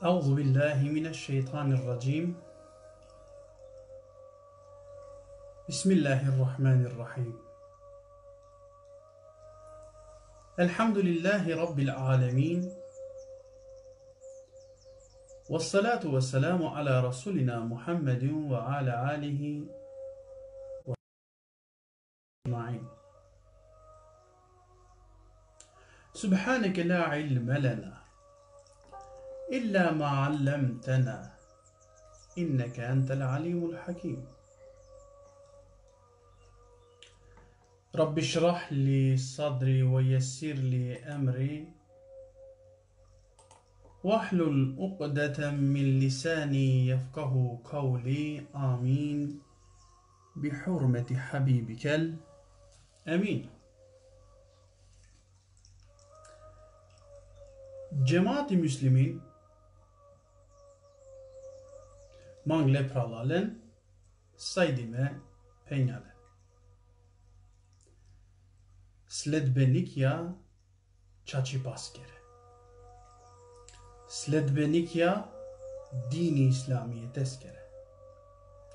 أعوذ بالله من الشيطان الرجيم. بسم الله الرحمن الرحيم. الحمد لله رب العالمين والصلاة والسلام على رسولنا محمد وعلى آله أجمعين سبحانك لا علم لنا إلا ما علمتنا. إنك أنت العليم الحكيم. رب اشرح لي صدري ويسر لي أمري. واحلل عقدة من لساني يفقه قولي. آمين. بحرمة حبيبك الأمين Cemaati Müslimin mang le pralalen saydime penyale. Sledbenikya çaçipaskere. Sledbenikya dini İslamiyet eskere.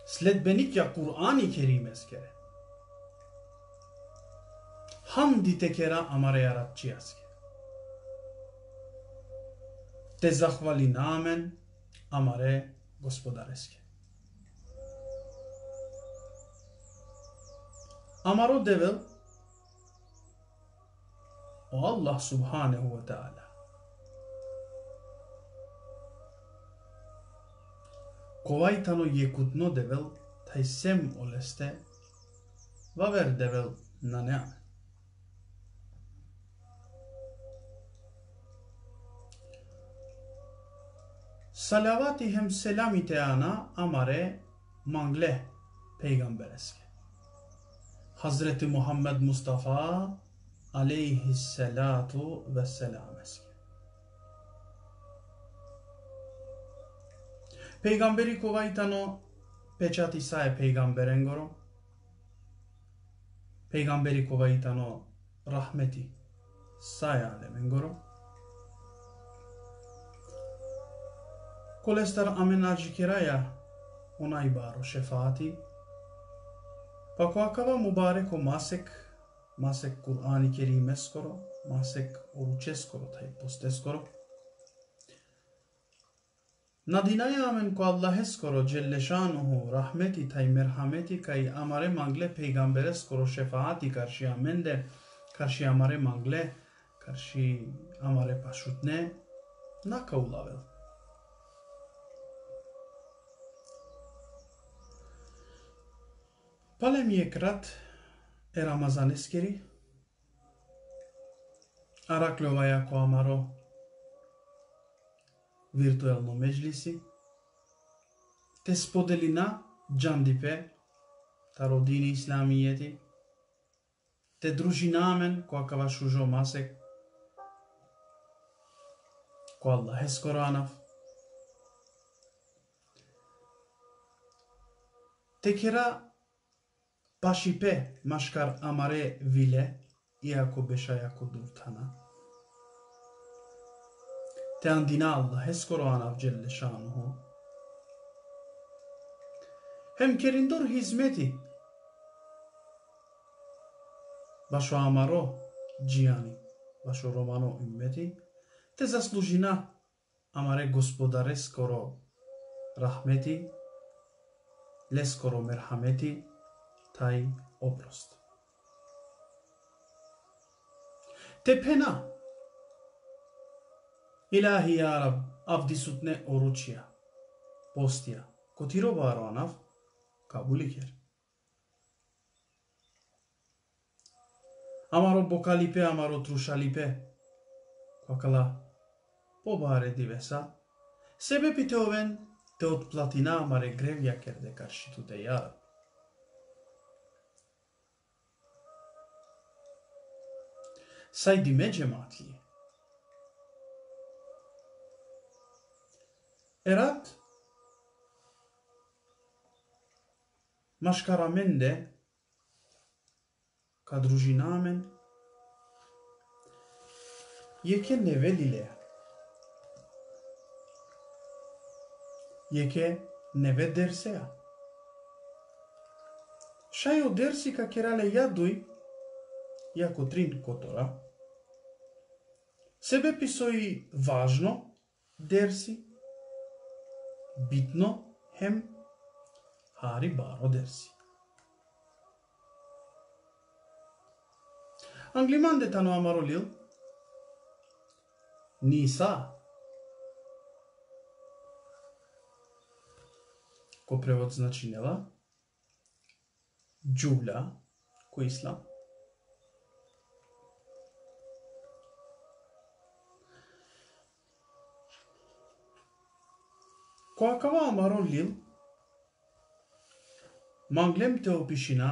Sledbenikya Kur'an-ı Kerim eskere. Hamdi tekera amare yaratçı askere. Tezahvali namen amare gospodarske. Amaro devil o Allah subhanehu ve teala. Ковајтано јекутно девел, тај сем олесте, вавер девел на неаме. Salavati hem selami te ana amare mangle peygamber eske. Hazreti Muhammed Mustafa aleyhisselatu vesselam eske. Peygamberi kovajtano pečati saje peygamberen goro. Peygamberi kovajtano rahmeti saje alemen کولستر امن اجکرایا اونای بارو شفاعتی. پاکو اکوا مبارک و ماسک ماسک قرآن کریم اسکرو ماسک اروچ اسکرو تای پست اسکرو. ندینای امن کو الله اسکرو جل شانه رحمتی تای مرحمتی کای اماره مانگله پیغمبر اسکرو شفاعتی کرشی امن ده کرشی اماره مانگله کرشی اماره پشوتنه نکولاوید Големиот ми е крат, е Рамазан Ескери, Араклева Јако Амаро, виртуелно меџлиси, те сподели на Джандипе, та родини исламијети, те дружи намен која кава шужо масек, која Аллах е скоранав. Те кера Пашипе машкар амаре виле, иако беша јако дуртана. Те андина Аллах ескоро анав джелле шануху. Hem kerindor hizmeti Bašo amaro džijani, bašo romano ümmeti, te zaslužina amare gospodare skoro rahmeti, le skoro merhameti, taj oprost. Te pena. İlahi ya Rab, abdi sutne oruç ya, post ya, kotiro baro anav, kabuli ker. Amaro bokalipe, amaro trushalipe, kakala, pobare divesa, sebepi teoven, te od platina amare grevia ker de karşitude ya Sa saydime cemaatliği. Erat mashkaramen dhe ka druzhinamen jeke neve dileja. Jeke neve derseja. Shajo dersi ka kerale jaduj, jako trin kotora, себе писои важно дерси, битно хем хари баро дерси. Англиман детано амаролил, Ниса, Ко превод значи нела. Джубля, кој ислам. Која кава амаро лил, манглем те опишина,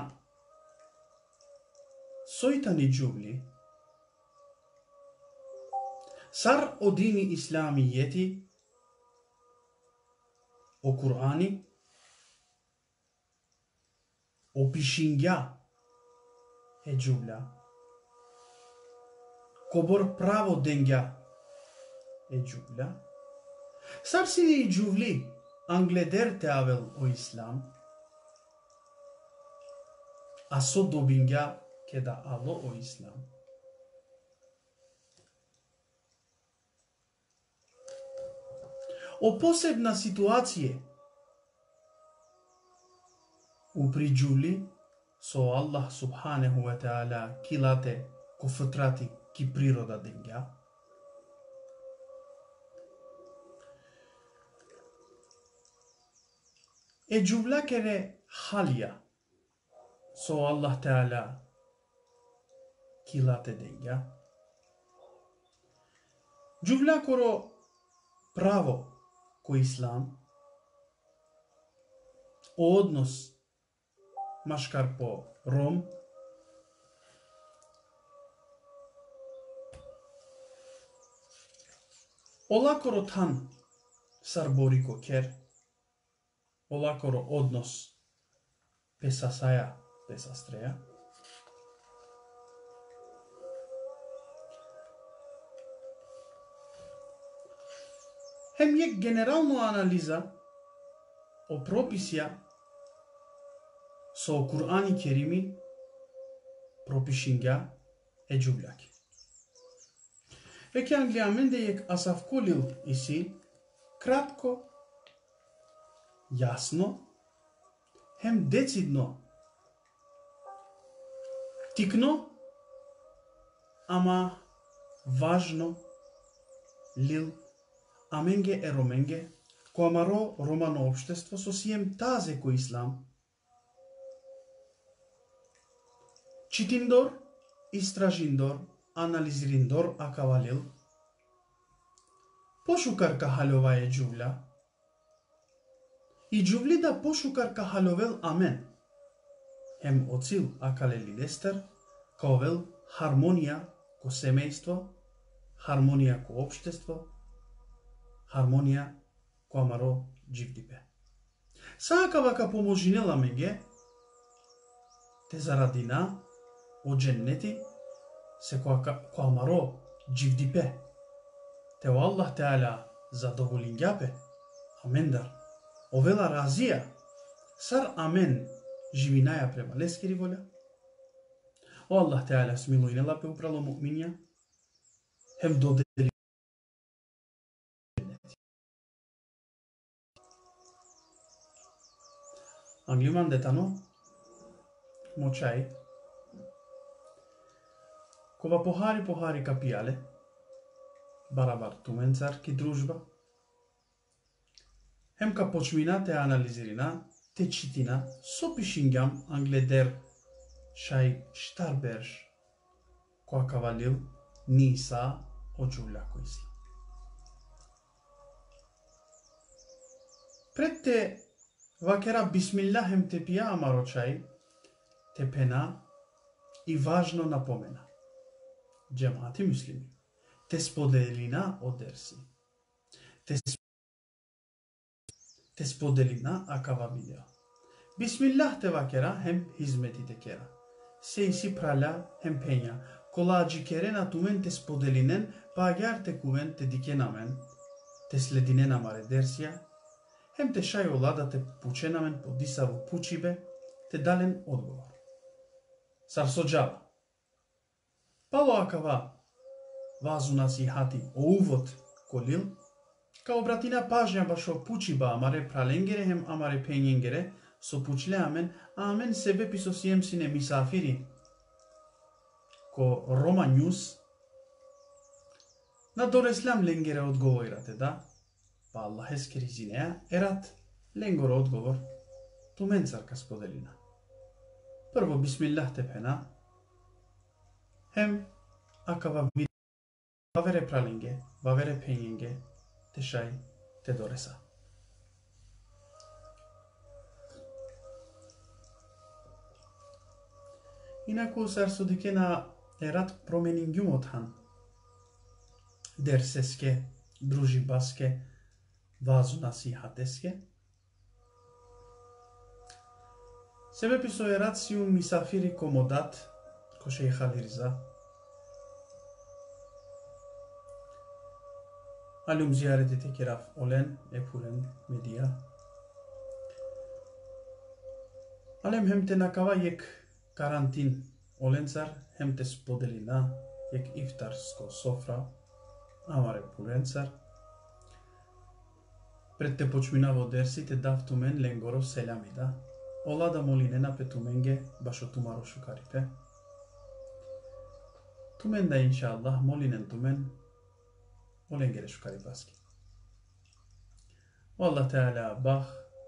сојтани джубли, сар одини исламијети, о Кур'ани, o pishingja e gjubla. Ko bërë pravo dengja e gjubla. Сарсиди и Джувли, Англедер теавел о ислам, а со добинга ке да ало о ислам. О посебна ситуација упри Джули со Аллах Субханеху Ва Теала килате ко фитрати ки природа денга. E gjuvla kere halja so Allah ta'ala kilate dengja. Gjuvla koro pravo ko islam odnos maškar po Rom. Олакоро тан сарборико кер, олакоро однос песасаја песастреја. Хем јек генерално анализа о прописија со Кур'ани Керими пропишинга e gjumlaki. Vekja angliamente јек асавколил иси кратко, јасно, хем децидно, тикно, ама важно, лил, аменге е роменге, коамаро романо обштество со сием тазе кој ислам, Читиндор, истражиндор, анализириндор акавалил, пошукар кахалова е джувля, и джувли да пошукар кахаловел амен, хем оцил акалели лестер, ковел, хармонија ко семејство, хармонија ко обштество, хармонија ко амаро дживдипе. Саака вака поможинела меге, те зарадина o cenneti se kuamaro civdipe. те o Allah Teala zadovolingape. Amen Амендар. O vela razia. Sar amen živinaja prema leskiri volja. O Allah Teala smiluje lape upralo mu'minja. Hem dodeli Angliman detano moçai Кога похари похари капијале, барабар туменцар ки дружба, Емка почмина те анализирина, те читина, со пишингам англедер шај штарберш, која кавалил ниса очуля кој си. Пред те вакера бисмиллахем те пија амарочај, те пена и важно напомена джемати муслими. Те споделина од дерси. Те, те споделина акава видео. Бисмиллах те вакера хем хизметите кера. Се си праля хем пења. Коладжи керена тумен те споделинен, па агар те кувен те дикенамен, те слединен амаре дерсија, Хем те шај олада те пученамен по дисаво пучибе, те дален одговор. Сар со джаба. Пало акава вазу насихати хати, увод колил, Као братина пажња башо пучиба амаре праленгере хем амаре пенгенгере со пучле амен, амен себе писо сием сине мисафири. Ко Рома Ньюс, на дореслам ленгере одговорирате, да? Па Аллах ескери зинеа, ерат ленгоро одговор, тумен царка споделина. Прво, бисмиллах тепена, хем, акава ви вавере праленге, вавере пењенге, Тешај те дореса. Инаку сарсу на ерат променин хан. Дерсеске, баске, вазу насихатеске. Себе писо ерат сиу мисафири комодат, коше халирза, Алюм зиаретите керав олен, епулен, медија. Алем хем те накава ек карантин оленцар, хем те споделина ек ифтарско софра, амаре пуленцар. Пред те почминава дерси те дав тумен ленгоро селамида. Ола да молине на петуменге башо тумаро шукарипе. Тумен да иншаллах молинен тумен Олен шукари баски. O Allah Teala bah,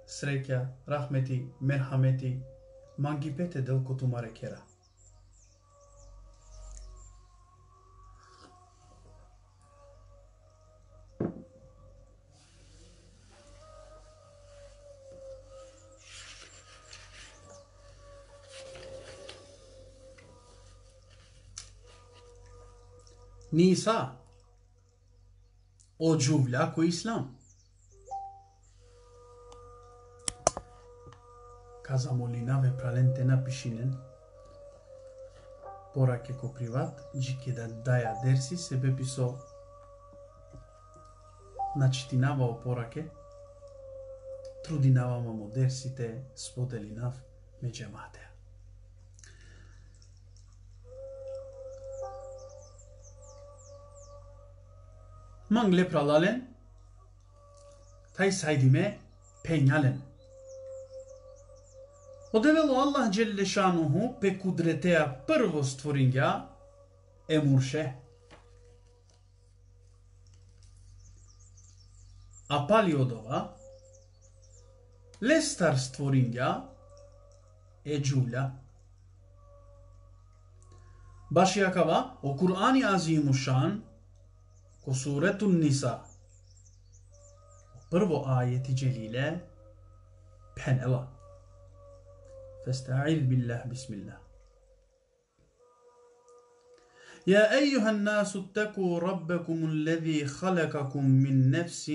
sreća, rahmeti, merhameti, mangipete del kotumare kera. Nisa од жувља кој ислам. Каза молинаве праленте напишинен, пораке ко приват, джике да даја дерси се бепи значи, на начитинава опораке, трудинава мамо дерсите споделинав меѓе матеа. Pralalen, taj sajdime penjalen. Одевело Аллах Джелле Шануху пе кудретеа прво створиња е мурше. А пали од ова, лестар створиња е джуля. Баш јакава, о Кур'ани Kusuret النساء. بربو آية جليلة. بحن أوا. فاستعذ بالله بسم الله. يا أيها الناس اتقوا ربكم الذي خلقكم من نفس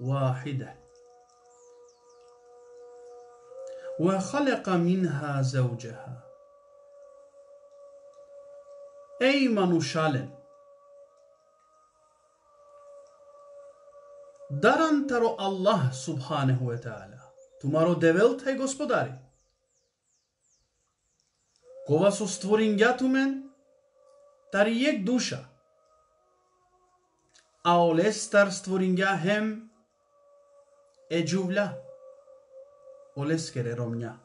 واحدة. وخلق منها زوجها. أيمن شالن Дарантаро Аллах субханеху е таala. Тумаро девелта е господари. Кова со створињатумен, тари ек душа. А олестар створиња хем е джувля. Олескере ромња.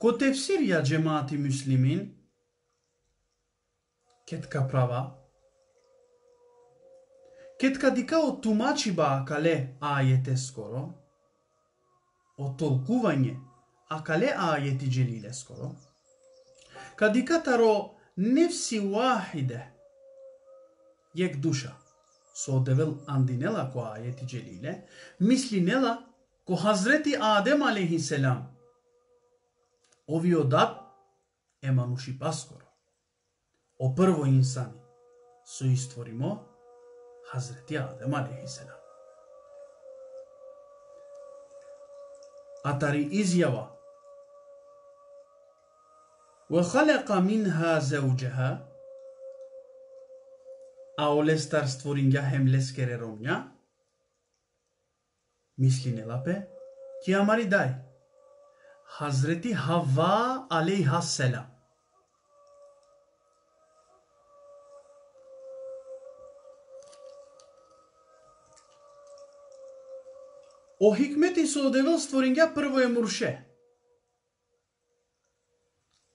Ко тефсир ја джемати муслимин, кетка права. Кетка дика од тумачиба кале ајете скоро, од толкување акале ајети джелиле скоро, кадика таро нефси вахиде, јек душа, со девел андинела ко ајети джелиле, мисли нела ко Хазрети Адем алейхи селам. овиодат е мануши o prvo insani su istvorimo Hazreti Adem aleyhisselam. Atari izjava وَخَلَقَ مِنْهَا زَوْجَهَا a ole star stvorinja hem leskere romnja, misli nelape, ki amari dai. Hazreti Havva alejha selam. O hikmeti со одевил створинја прво е мурше.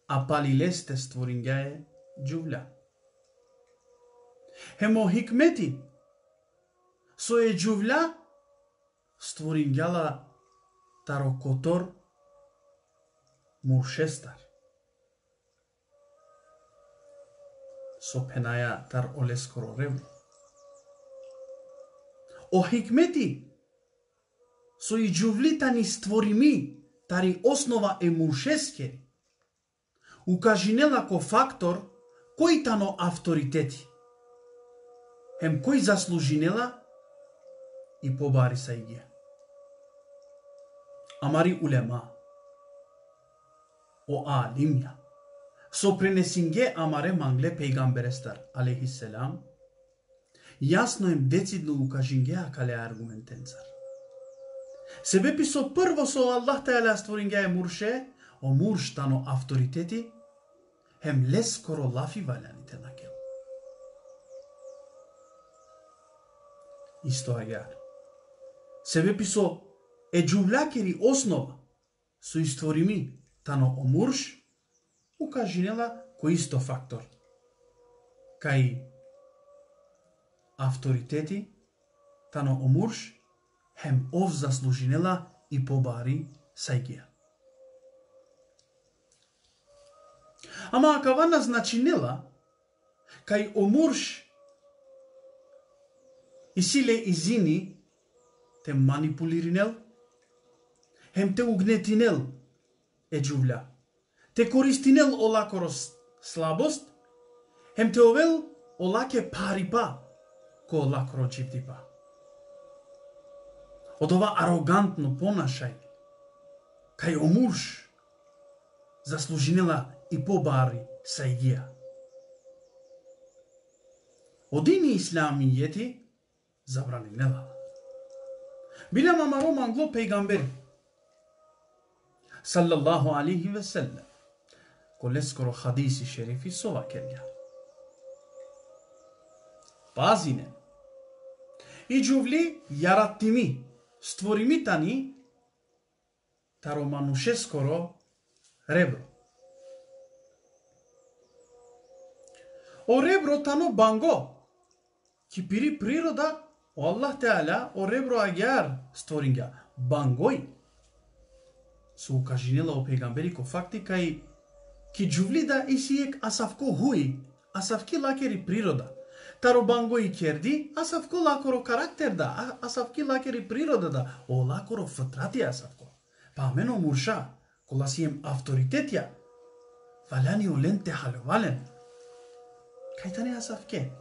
А пали лесте створинја е джувля. Хемо хикмети со е джувля створинјала тарокотор муршестар. Со пенаја тар олескоро ревно. О хикмети со и џувлитани створи ми, тари основа е мушеске. Укажи нелако фактор кој тано авторитети. ем кој заслужинела и побари са ги. Амари улема. О алимја. Со пренесинге амаре мангле пейгамберестар, алейхиселам, јасно им децидно укажинге акале аргументенцар. Себепи со прво со Аллах Тајала створинга е мурше, о мурштано авторитети, хем лескоро лафи валяните на кел. Исто агар. Себепи со е основа, со истворими, тано о мурш, укажинела кој исто фактор. Кај авторитети, тано о хем ов заслужинела и побари сајгија. Ама акава назначинела, кај омурш и силе изини, те манипулиринел, хем те угнетинел е джувля, те користинел олакорос слабост, хем те овел олаке парипа, ко олакоро чиптипа од ова арогантно понашај, кај омурш, заслужинела и побари сајгија. Одини исламијети забранинела. Биле Роман Гло пейгамбери. Саллаллаху алейхи ве селлем. Колескоро хадиси шерифи сова келја. Пазине. И джувли јараттими створимитани тароманушескоро ребро. О ребро тано банго, ки пири природа, о Аллах Теаля, о ребро агиар створинга, бангој. Се укажинела о пегамбери ко факти кај ки джувлида исиек асавко хуи, асавки лакери природа. Таро и керди, асавко лакоро карактер да, асавки лакери природа да, о лакоро фатрати асавко. Па мено мурша, кола си ем авторитетја, валяни оленте халевален. Кајтане асавке?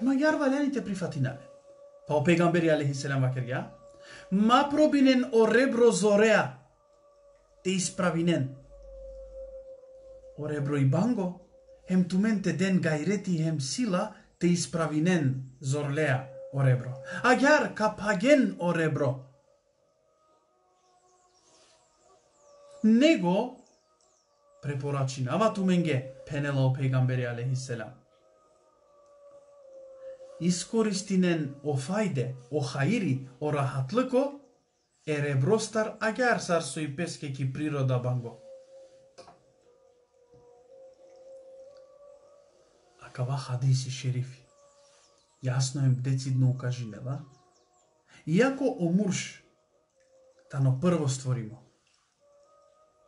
Ема јар валяните прифатинале. Па о пегамбери алейхи селам вакерја, ма пробинен о ребро зореа, те исправинен. О ребро и банго, хем тументе ден гајрети те исправинен зорлеа оребро. zorlea orebro. капаген kapagen. Него препорачинава туменге пенело пегамбери алейхиселам. Искористинен о охаири, о хаири, о рахатлыко, е ребростар агар сарсо и пескеки природа банго. Кава хадиси шерифи. Јасно им децидно укажинела. Иако омурш, тано прво створимо.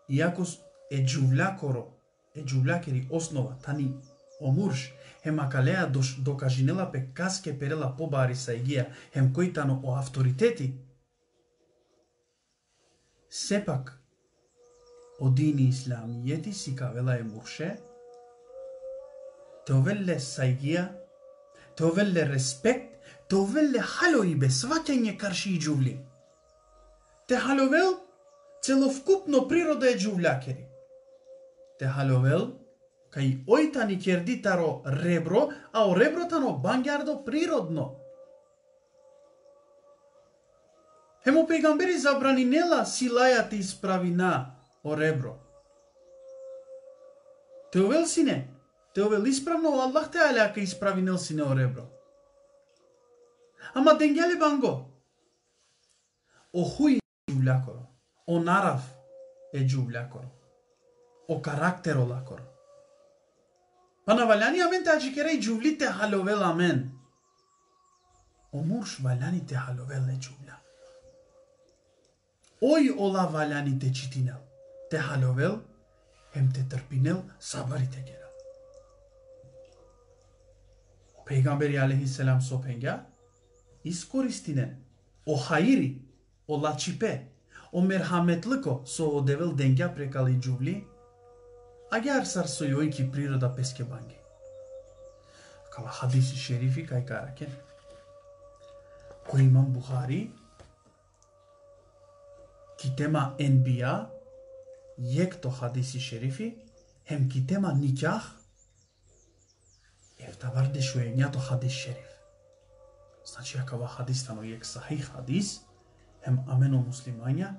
Иако е джувлякоро, е джувлякери основа, тани омурш, хем акалеа докажинела пе каске перела побари са егија, хем кој тано о авторитети, сепак одини исламијети си кавела е мурше, Товелле сајгија, товелле респект, товелле халоибе, сваќање карши и джувли. Те халовел целовкупно природа е джувлякери. Те халовел кај ојтани кердитаро ребро, а о ребротано бангјардо природно. Хемо пегамбери забранинела силајата исправина о ребро. Те овел сине, те овел исправно Аллах те аля ка исправинел сине о ребро. Ама денгеле банго. О хуј џувлјакоро, о нарав е џувлјакоро, о карактеро лакоро. Па на валяни амен та џикера и џувлите халовел амен. О мурш валяни те халовел е џувля. Ој ола валяни те читинел, те халовел, хем те трпинел, сабари те гера. Пейгамбери алейхиссалам со пенга, искористинен, о хаири, o laçipe, o merhametliko so odevil denga prekali džuvli, agar sarsojoj ki priroda peske bangi. Kala hadisi şerifi kay karaken. Ko İmam Bukhari kitema enbiya yek to hadisi şerifi hem kitema nikah evtavar de şuenja to hadis şerif. Znači, akava хадис tano ек sahih хадис, ем амено муслимања,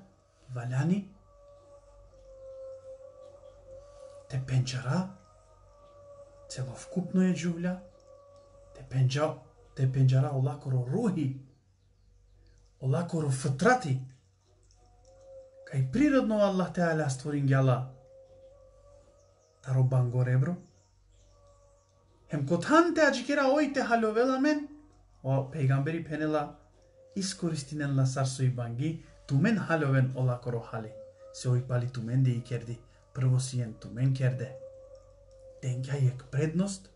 валяни, те пенчара, целовкупно е джувля, те пенча, те пенчара олакоро рухи, олакоро фатрати, кај природно Аллах те аля створин гјала, таро банго ребро, hem kotan te acikera oy te halovela men o peygamberi penela iskoristinella sarso i bangi, tumen haloven ola koro hale. Se oi pali tumen de i kerdi, prvo sijen tumen kerde. Јек предност,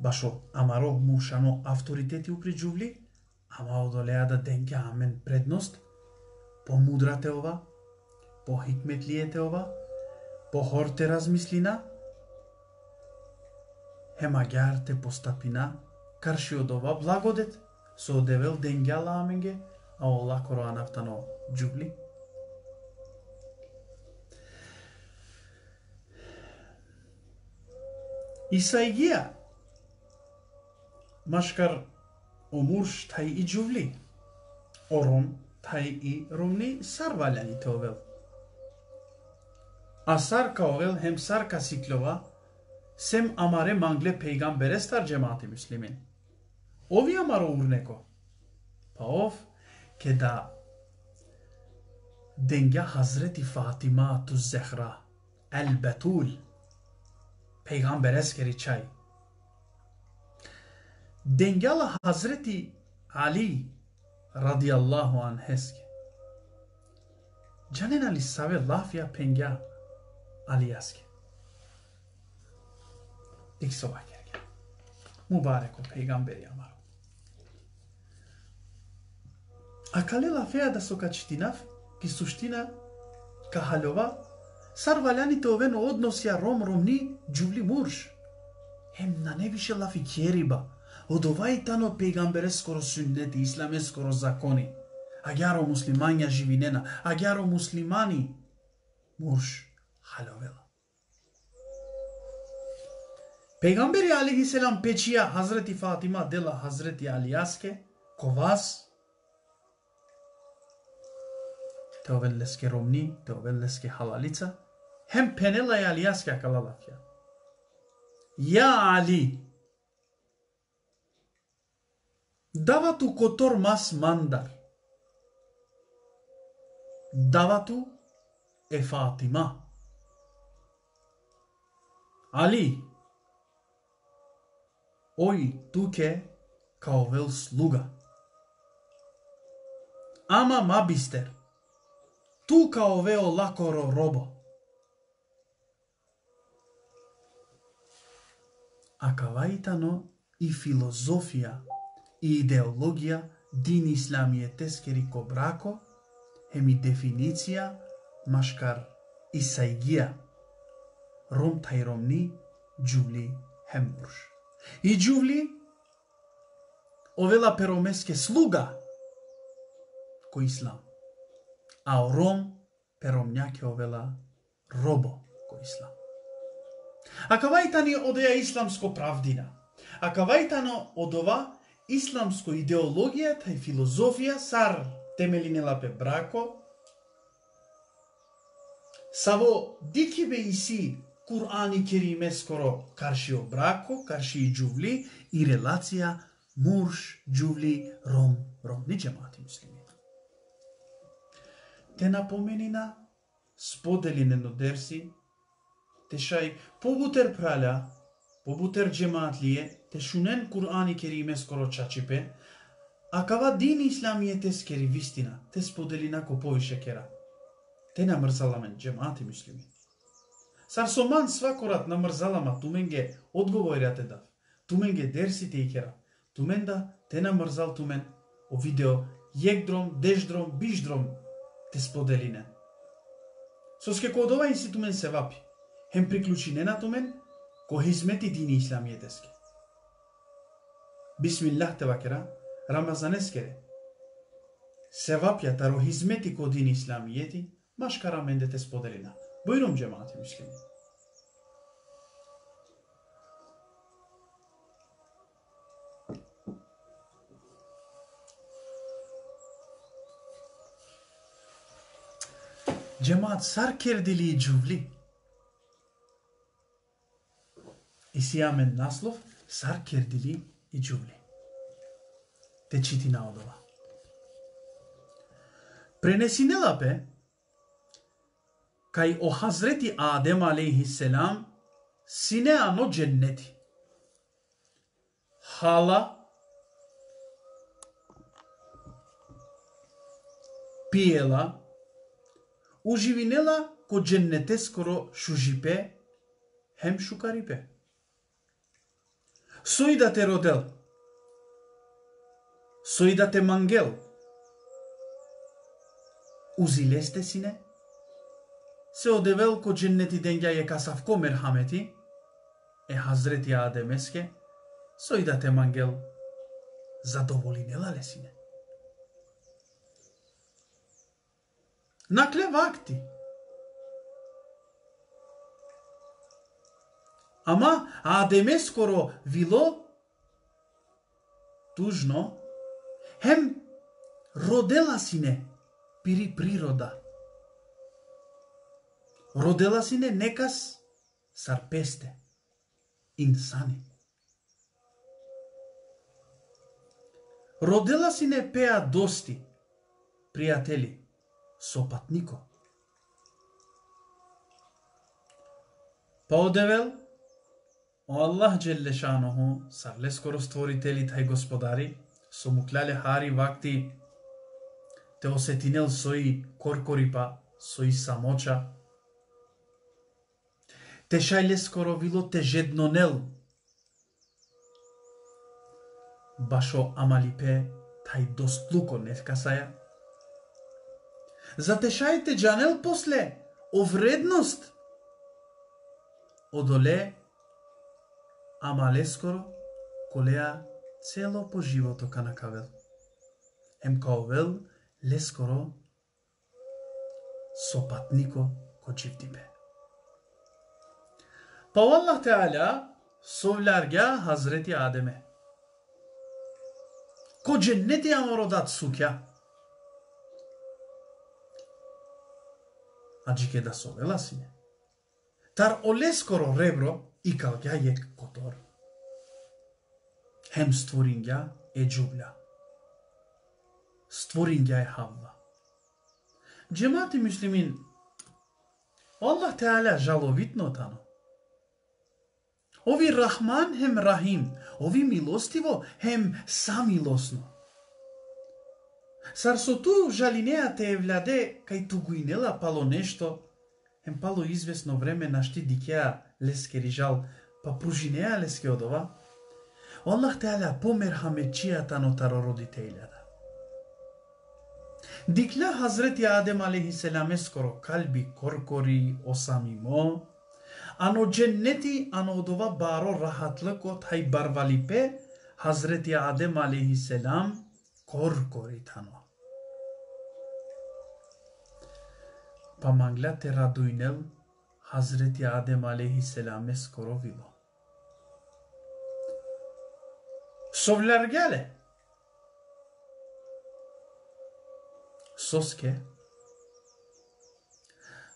башо амаро мушано авторитети упри ама одолеа да денга амен предност, помудрате ова, похикметлиете ова, по хорте размислина, hemagerte postapina karşıyodova blagodet so devel dengala amenge Allah Kur'an haftan o cübli. İsaiya maşkar umurş tayi cübli. Orum tayi rumni sarvalani tovel. Asar kaovel hem sarka siklova товел асар кавел ҳем сар касиклова сем амаре мангле пейгамберестар ҷемаати муслимин овие мароурнеко па ов ке да денга ҳазрати фатимату зехра албатул пейғамбар эскери чай денгала ҳазрати али радиаллаҳу ан ҳеске ҷанен али саве лафия Ти али аске диксобакерге мубараку пејгамбери амаро А калела феа да со качтинав, ки суштина, ка халова, сар валяните овено односија ром ромни, џувли мурш. Ем на не више лафи кериба, од овај тано пејгамбере скоро сүннети, исламе скоро закони. Агјаро муслимања живинена, агјаро муслимани, мурш халовела. Пегамбери алейхи селам печија Хазрети Фатима дела Хазрети Алијаске, ковас, teovelleske romni, teovelleske halalica, hem penela ja aliaske kalalafja. Ja Ali, davatu kotor mas mandar, davatu e Fatima. Ali, Ој туке као вел слуга. Ама мабистер, ту као вео лакоро робо. А каваитано и филозофија и идеологија дин исламије тескери ко брако, еми дефиниција машкар и сајгија, ром тајромни джули хембурш. И џувли овела перомеске слуга кој ислам а Rom, перомњаке овела робо кој ислам. А кавајтани од ја исламско правдина. А кавајтано од ова исламско идеологија, тај филозофија, сар темелинелапе брако, саво дикибе иси Кур'ани кериме скоро каршио брако, карши и джувли и релација мурш, джувли, ром, ром, Ни джемати муслими. Те напоменина, сподели ненодерси, те шај побутер праля, побутер джематлие, те шунен Кур'ани кериме скоро чачипе, а кава дин исламие те скери вистина, те сподели нако повише кера. Те намрзаламен джемати муслими. Сарсоман свакорат намрзалама туменге одговорјате дав. Туменге дерсите икера. Туменда те намрзал тумен о видео јегдром, деждром, биждром те споделине. Со скеко од ова институмен се вапи. Хем приклучи не на тумен, ко хизмети дини исламијетески. Бисмиллах те вакера, Рамазанескере. Се вапја таро хизмети ко дини исламијети, машкара менде те споделина. Buyurun cemaat-i müslümin. جماعت سر کردلی جولی اسیام ناسلوف سر کردلی جولی Te citin Avdova. Prenesinela pe кај о Хазрети Адем алейхи селам сине ано дженнети. Хала пиела уживинела ко дженнете скоро шужипе хем шукарипе. Сојда те родел. Сојда те мангел. Узилесте сине? Се одевел ко дженнети денѓа е касавко мерхамети, е Хазрети Адемеске, сојдате мангел, задоволи нела лесине. Накле вакти. Ама Адеме скоро вило тужно, хем родела сине, пири природа. Родела си не некас сарпесте, инсани. Родела си не пеа дости, пријатели, сопатнико. Па одевел, о Аллах Джеллешаноху, сарле скоро створители тај господари, со мукляле хари вакти, те осетинел сои коркорипа, сои самоча, Те шајле скоро вило те жеднонел. Башо амалипе тај достлуко нефкасаја. За Затешајте джанел после о вредност. Одоле амале скоро колеа цело по живото канакавел. Ем каовел лескоро сопатнико ко чифтипе. Pavallah Teala sovlarga Hazreti Adem'e. Ko cenneti amorodat suka. Acike da sovelasine. Tar oleskoro rebro i kalga kotor. Hem stvorinja e džublja. Stvorinja e havla. Cemaati muslimin Allah Teala žalovitno tano. Ови Рахман хем Рахим, ови милостиво хем самилосно. Сар со ту жалинеа е владе кај тугуинела пало нешто, хем пало известно време нашти дикеа лескерижал, па пружинеа леске од ова. Аллах Теала померхаметчијата но таро родителјата. Дикла Хазрети Адем алейхиселаме скоро калби коркори осамимо, ано ҷеннати анодова баро раҳатла кот ҳай барвалипе ҳазрати адем алайҳиссалам кор коритано па манглате радуйнел ҳазрати адем алайҳиссаламе скоровило совларгале соске?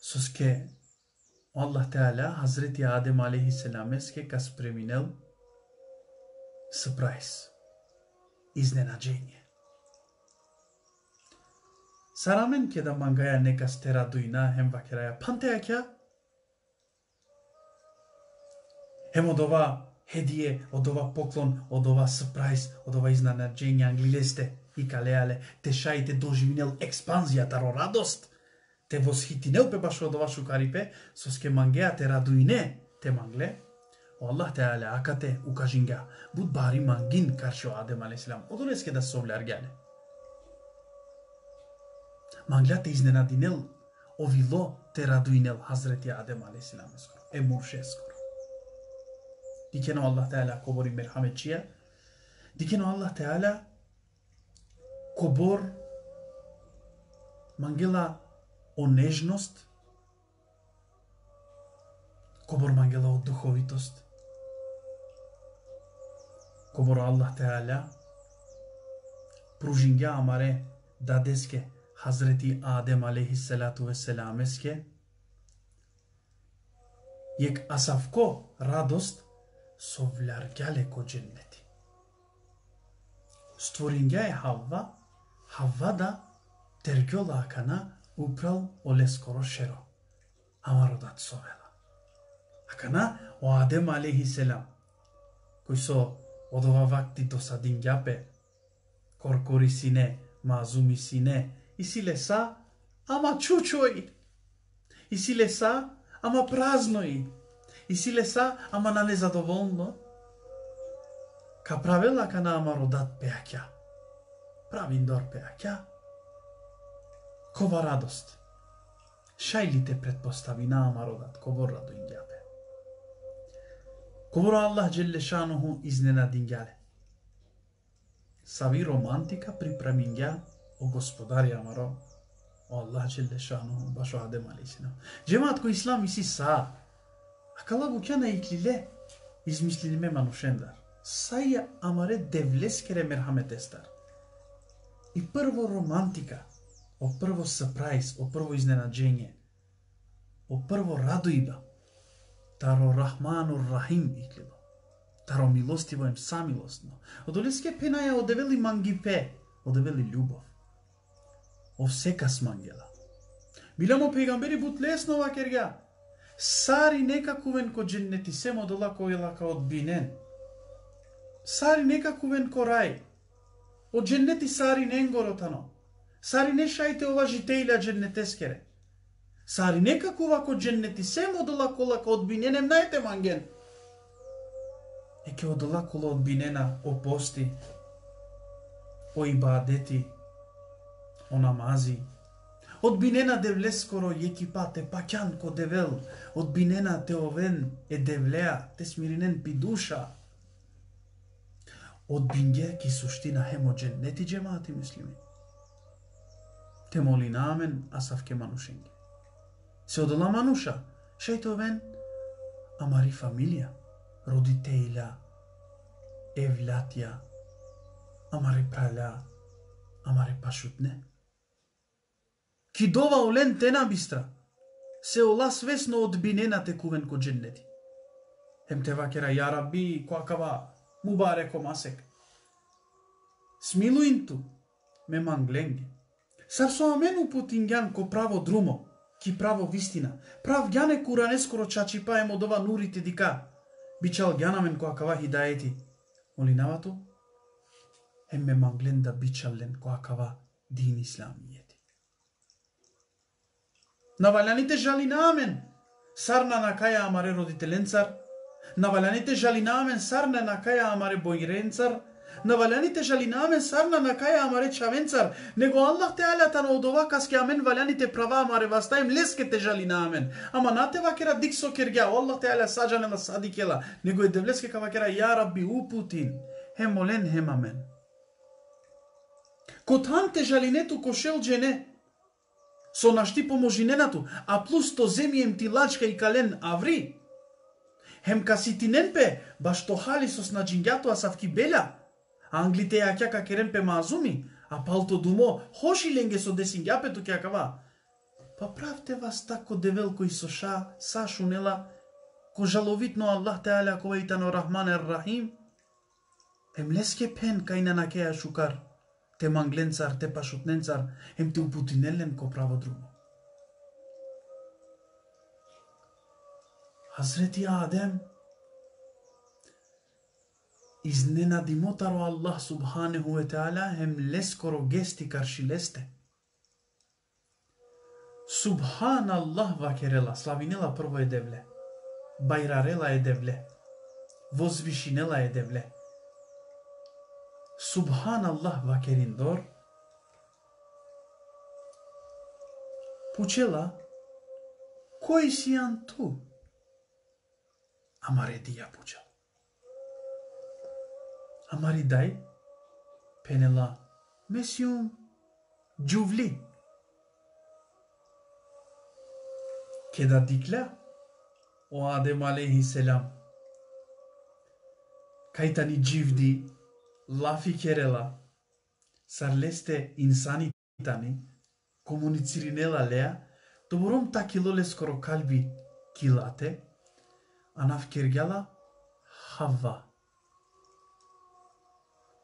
Соске Allah Teala Хазрети Adem aleyhisselam eske kas preminel surprise, iznenađenje. Сарамен ке да мангаја нека стера дујна хем вакераја пантеја ќе. Хем од ова хедије, од ова поклон, од ова сюрприз, од ова изнанаđење англилесте и калеале, тешајте доживинел експанзија таро радост те восхитинел пе баш од ова шукарипе, со ске мангеа те радуине, те мангле, о Аллах те але акате укажинга, буд бари мангин каршо Адем алейхиссалам, одонеске да совлар геле. Мангля те изненадинел, овило те радуинел Хазрети Адем алейхиссалам скоро, е мурше скоро. Dikeno Allah Teala kobori merhametçiye. Dikeno Allah Teala kobor mangela онежност, Говор мангела од духовитост. Говор Аллах Теала, пружинге амаре дадеске Хазрети Адем алейхи селату ве селамеске, јек асавко радост со вляргјале ко дженнети. Створинге е Хавва, Хавва да тергјола акана Упрал оле скоро шеро. Ама родат совела. Акана о Адем алейхи селам, кој со од ова вакти до садинѓапе, коркори сине, мазуми сине, и си леса, ама чучој, И си леса, ама празној, и си леса, ама на незадоволно. Ка правела ка на ама родат пеаќа. Правиндор пеаќа. Кова радост. Шајлите предпостави на ама родат, ковор радо инѓапе. Ковор Аллах джелле шануху изненадинѓале. Сави романтика приправинѓа о господари амаро. О Аллах джелле шануху башо Адем алейсинам. Джемат ко ислам иси са Акала букјана иклиле измислилиме манушендар. Саја амаре девлескере мерхаметестар. И прво романтика, о прво сапрајз, о прво изненаđење, о прво радојба, таро рахману рахим иклило, таро милостиво им самилостно. Одолеске пенаја одевели мангипе, одевели љубов. О секас мангела. Биламо пегамбери бут лесно вакерга, Сари некакувен ко дженнети се модола кој лака одбинен. Сари некакувен ко рај. Од дженнети сари не. Сари не шајте ова житејля дженнетескере. Сари некакува вако дженнети се модола ко лака одбинен најте манген. Еке одола кола одбинена о пости, о ибадети, о намази, Одбинена девле скоро екипате, те паќан ко девел, одбинена те овен е девлеа, те смиринен пи душа. Одбинге ки суштина хемо дженнети джемаати джемати мислими. Те моли намен, асавке манушинге. Се одола мануша, вен. амари фамилија, родителја, евлатја, амари праля, амари пашутне. Кидова олен тена бистра. Се ола свесно одбинена текувен ко дженнети. Ем те вакера ја раби коакава мубаре комасек. Смилуинту ме мангленге. Сар со амен упутингјан ко право друмо, ки право вистина. Прав гјане кура скоро чачи па е модова нурите дика. Бичал гјанамен коакава хидаети. Молинавато? Хем ме манглен да бичаллен која кава дин исламијети. Наваляните жали на амен. Сарна на каја амаре родителенцар. Наваляните жали на амен сарна на каја амаре бојренцар. Наваляните жали на амен сарна на каја амаре чавенцар. Него Аллах те алята на одова каски амен валяните права амаре вастаем леске те жали на амен. Ама на те вакера дик со. Аллах те аля саджане на садикела. Него е девлеске ка вакера ја рабби упутин. Хем молен хем амен. Котан те жалинету кошел джене. со нашти поможи ненату, а плюс то земјем ти лачка и кален аври. Хем каситиненпе, баш то хали со снаджингјато а савки беля, англите ја кјака керенпе мазуми, а палто думо, хоши ленге со десингјапето кјакава. Па правте вас тако девелко и со ша, са шунела, ко жаловитно Аллах те аля ковајтано Рахман ер Рахим, Ем леске пен kajna на keja шукар, те мангленцар, те pašutnencar, ем те упутинелен ко право друго. Hazreti Adem iznenadi motaro Allah subhanehu ve teala hem leskoro gesti karši leste. Subhanallah vakerela, slavinela prvo je devle, bajrarela je devle, vozvišinela je. Subhanallah vakerindor Pucela, koji si an tu? Amare dia puća. Amari dai, penela, mesium, juvli. Keda dikla, o Adem aleyhi selam. Kaitani jivdi, лафи керела, сарлесте инсани тани, комунициринела леа, добором такилоле скоро калби килате, а навкергјала Хава.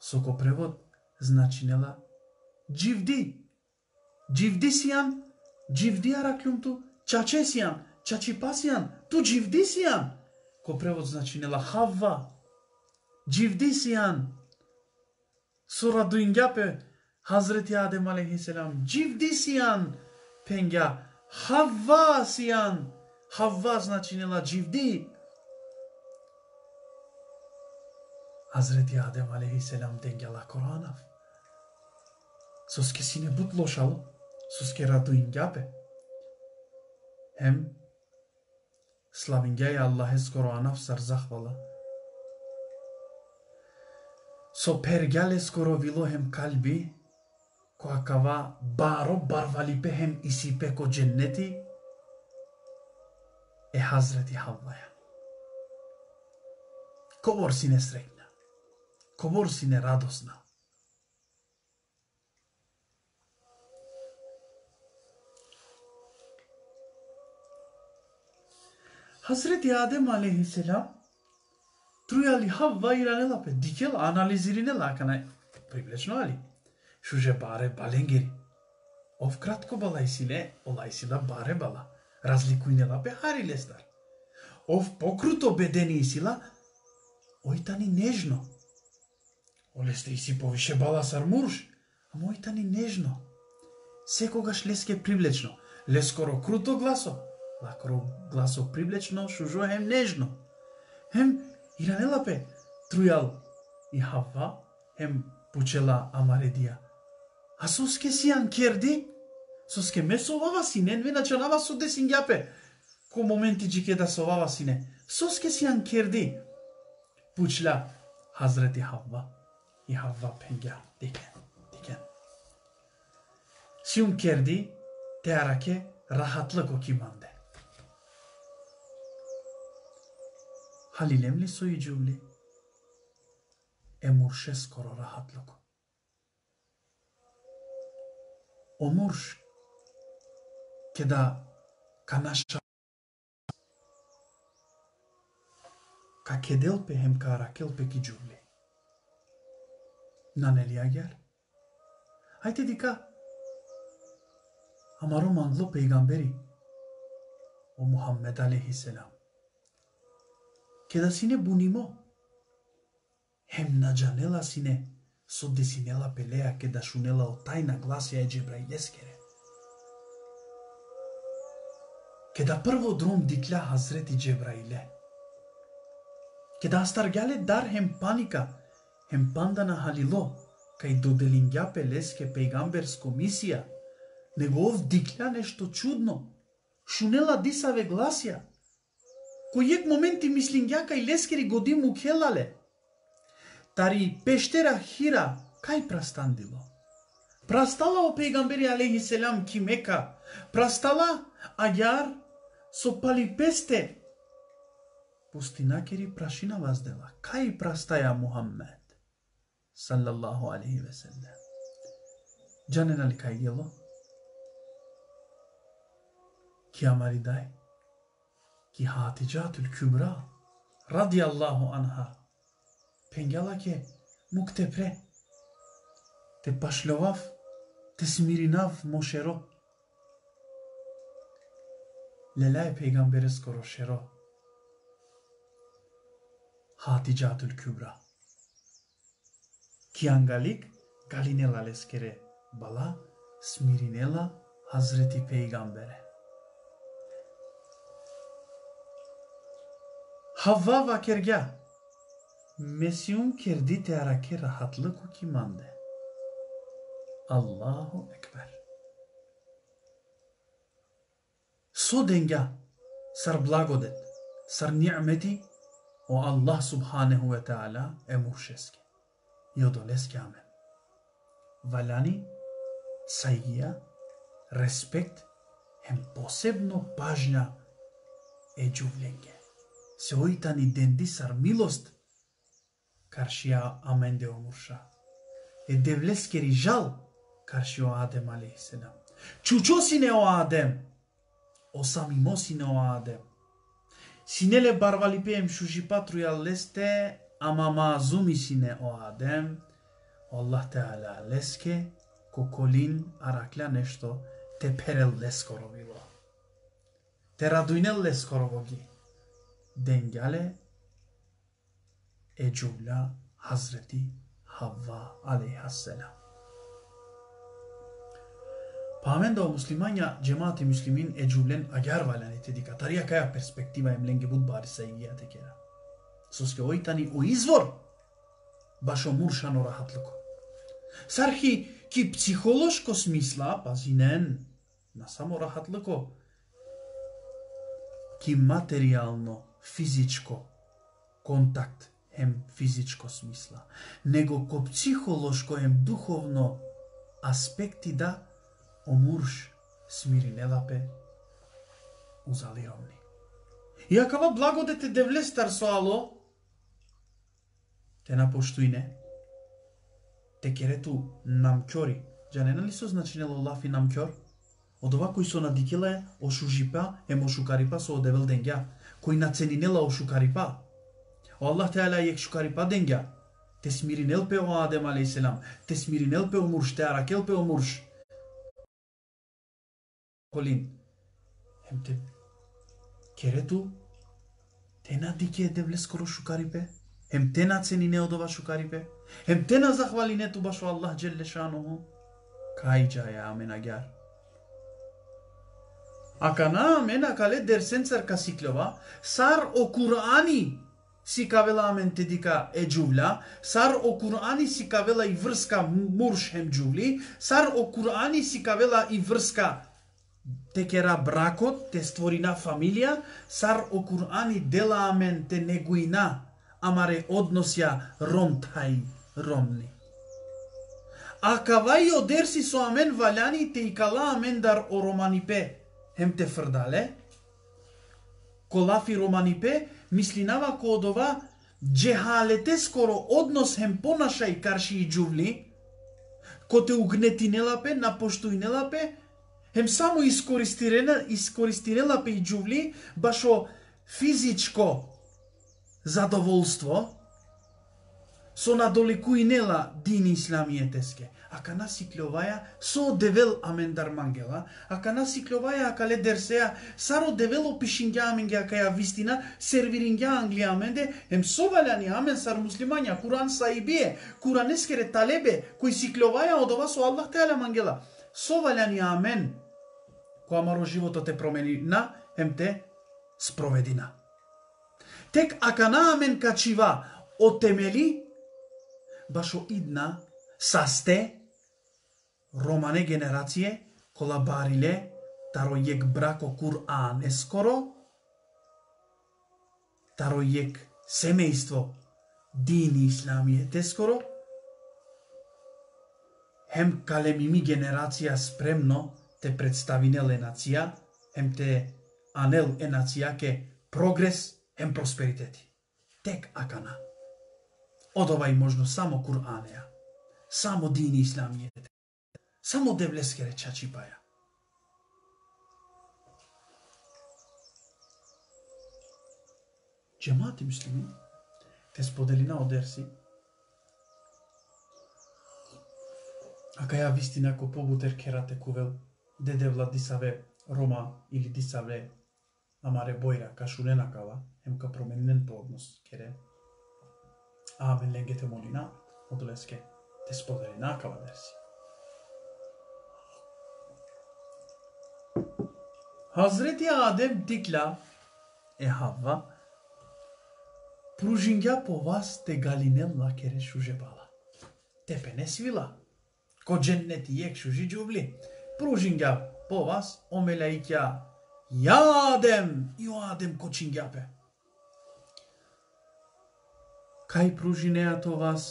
Соко превод значинела дживди. Дживди сијан, дживди араклюмту, чаче сијан, чачи пасијан, ту дживди сијан. Ко превод значинела Хава. Дживди сијан, Сура дуингапе Хазрети Адем алейхиселам дживдисијан пенга Хаввасијан Хавва значи нела дживди. Хазрети Адем алейхиселам денгјала Коранав Соске сине бут лошало Соске радуингјапе Хем Славингјај Аллахе скоро анав сар захвала со пергјале скоро вилоhem калби, која кава баро барвалипеhem исипеко дженнети, е Хазрети Хавваја. Ковор си не среќна, ковор си не радосна. Хазрети Адем алейхиселам Трујали хавва иранелапе, дикел анализиринела кана привлечно али. Шуже баре баленгери. Ов кратко балајсиле, олајсила да баре бала. Разликујнелапе хари лестар. Ов покруто бедени сила, ојтани нежно. Олесте и си повише баласар мурш, а мојта ни нежно. Секогаш леске привлечно, лескоро круто гласо, лакоро гласо привлечно, шужо хем нежно. Хем Иранелапе трујал и Хава хем пучела амаредија. А соске си анкерди? Соске ме совава сине, не начинава со десингјапе. Ко моменти джике да совава сине. Соске си анкерди? Пучла Хазрети Хавва и Хавва пенгја дикен, дикен. Сиун керди, те араке рахатлык окиманде. Halilem li soyu cümle. Emurşe skoro rahatlık. Omurş keda kanasha ka kedelpe hem ka rakelpe ki cümle. Naneli ager. Hayte dika Amaro manglo peygamberi o Muhammed aleyhisselam Ке да сине бунимо. Хем наджанела сине, со десинела пелеа ке да шунела о тајна гласија е Джебраилескере. Ке да прво дром дикля Хазрети Джебраиле. Ке да астаргјале дар хем паника, емпанда на Халило, кај доделингјапе леске пејгамберско мисија, него ов дикля нешто чудно, шунела дисаве гласија, којек моменти мислингја кај лескери годиму келале. Тари пештера хира кај прастандило. Прастала о пејгамбери алейхи селам кимека, Прастала аѓар со палипесте. Пустинакери прашина ваздела. Кај прастаја Мухаммед? Саллаллаху алейхи веселем. Джанена ли кај јело? Ки амаридај? Ки Хатиджатул Кюбра? Ради Аллаху анха. Пенгјала ке муктепре. Те пашловав Te smirinav moshero. Lelay peygamberi skoro shero. Haticatul Kübra. Kiangalik galinela leskere bala smirinela Hazreti Peygambere. Havva va kerga. Mesiyun kerdi tearake rahatlık u kimande. Allahu Ekber. Со денга, сар благодет, сар ниъмети, о Аллах субханеху ве таала е И Јодолески амен. Валяни, сајгија, респект, ем посебно пажња е џувленге. Се оитани денди сар милост, каршија амен де омурша. Е девлескери жал, карши о Адем седам. Чучо сине о Адем. O сине о адем. Синеле барвали пеем шужи патруја лесте, Ama mazum isine o Adem, Allah Teala leske kokolin arakla nešto te perel leskoro. Te raduinel leskorovogi. Dengale e cümla Hazreti Havva aleyhasselam. Pamenda o muslimanja gjemati muslimin e gjublen agar valanit e dikatarja ka perspektiva e mlenge bud bari sa i. со ске оитани о извор, башо муршано рахатлуко. Сархи ки психолошко смисла, пазинен, на само рахатлуко, ки материјално, физичко, контакт, ем физичко смисла, него ко психолошко, ем духовно, аспекти да омурш смири недапе узалиромни. Иакава благодете девлестар со ало, те напоштуине, те керету намкјори, джанена нали со значинело лафи намкјор? Од ова кој со надикиле ошужипа е мошукарипа со одевел денгја, кој наценинела ошукарипа. О Аллах Теала јек шукарипа денгја, те смиринел пе о Адем алейхиселам, те смиринел пе о мурш, те аракел пе о мурш, Колин. ем те керету тена дике девле скоро шукарипе. Hem тена цени не одова шукарипе. Hem тена захвали нету башо Аллах джелле шануху. Кај джаја амен агар. Акана амен акале дерсен царка сиклова, сар о Курани си кавела амен тедика е джувля, сар о Курани си кавела и врска мурш хем джувли, сар о Курани си кавела и врска те кера бракот, те створина фамилија, сар о Курани дела амен те негуина, амаре односја ромтај ромни. А кавај одерси со амен валяни те и кала амен дар о романипе, хем те фрдале, колафи романипе, мислинава ко одова, джехалете скоро однос хем понашај карши и джувли, ко те напостуи нелапе, Хем само искористирена, искористирела пе и джувли башо физичко задоволство со надоликуинела дини исламиетеске. Ака насиклјоваја со девел амендар мангела, ака насиклјоваја ака ледерсеа саро девело пишингја аменге ака ја вистина, сервирингја англија аменде, ем соваляни амен сар муслимања, куран саибие, куран ескере талебе, кои сиклјоваја од ова со Аллах Теала мангела. Соваляни амен, која маро животот промени, променина, ем те спроведина. Тек ака амен качива отемели, башо идна састе, романе генерације, кола бариле, таро јек брако Кур'ан ескоро, таро јек семејство дини исламије тескоро, хем калемими генерација спремно те представинеле нација, хем те анел е нација ке прогрес, ем просперитети. Тек акана. Од ова и можно само Куранеја, само дини исламијете, само девлеске реча чипаја. Джемати мислими, те споделина одерси, А ја вистина ко побутер керате кувел, деде Владисаве Рома или Дисаве Амаре Бојра кашунена кава, ем ка променен по однос кере. А мен ленгете молина, одолеске, те сподели накава дерси. Hazreti Adem dikla e Havva prужиња по вас те галинелла кере шужебала. Те пенесвила ko cenneti yekşuşi cubli. Prujinga povas o meleikja Ja Adem, jo кај пружинеа то вас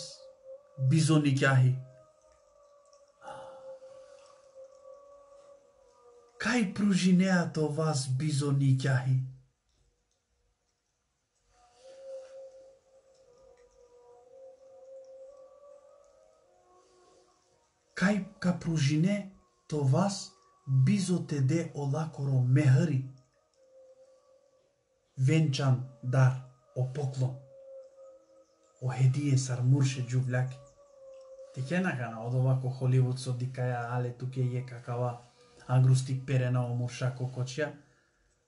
бизони ѓахи. Кај пружинеа то вас бизони ѓахи. Кај ка пружине то вас бизоте де олакоро мехри. Венчан дар о поклон. Охедије хедие сар мурше джувляк. Ти ке накана од овако Холивуд со дикаја але туке е какава агрустик перена о мурша кокочја.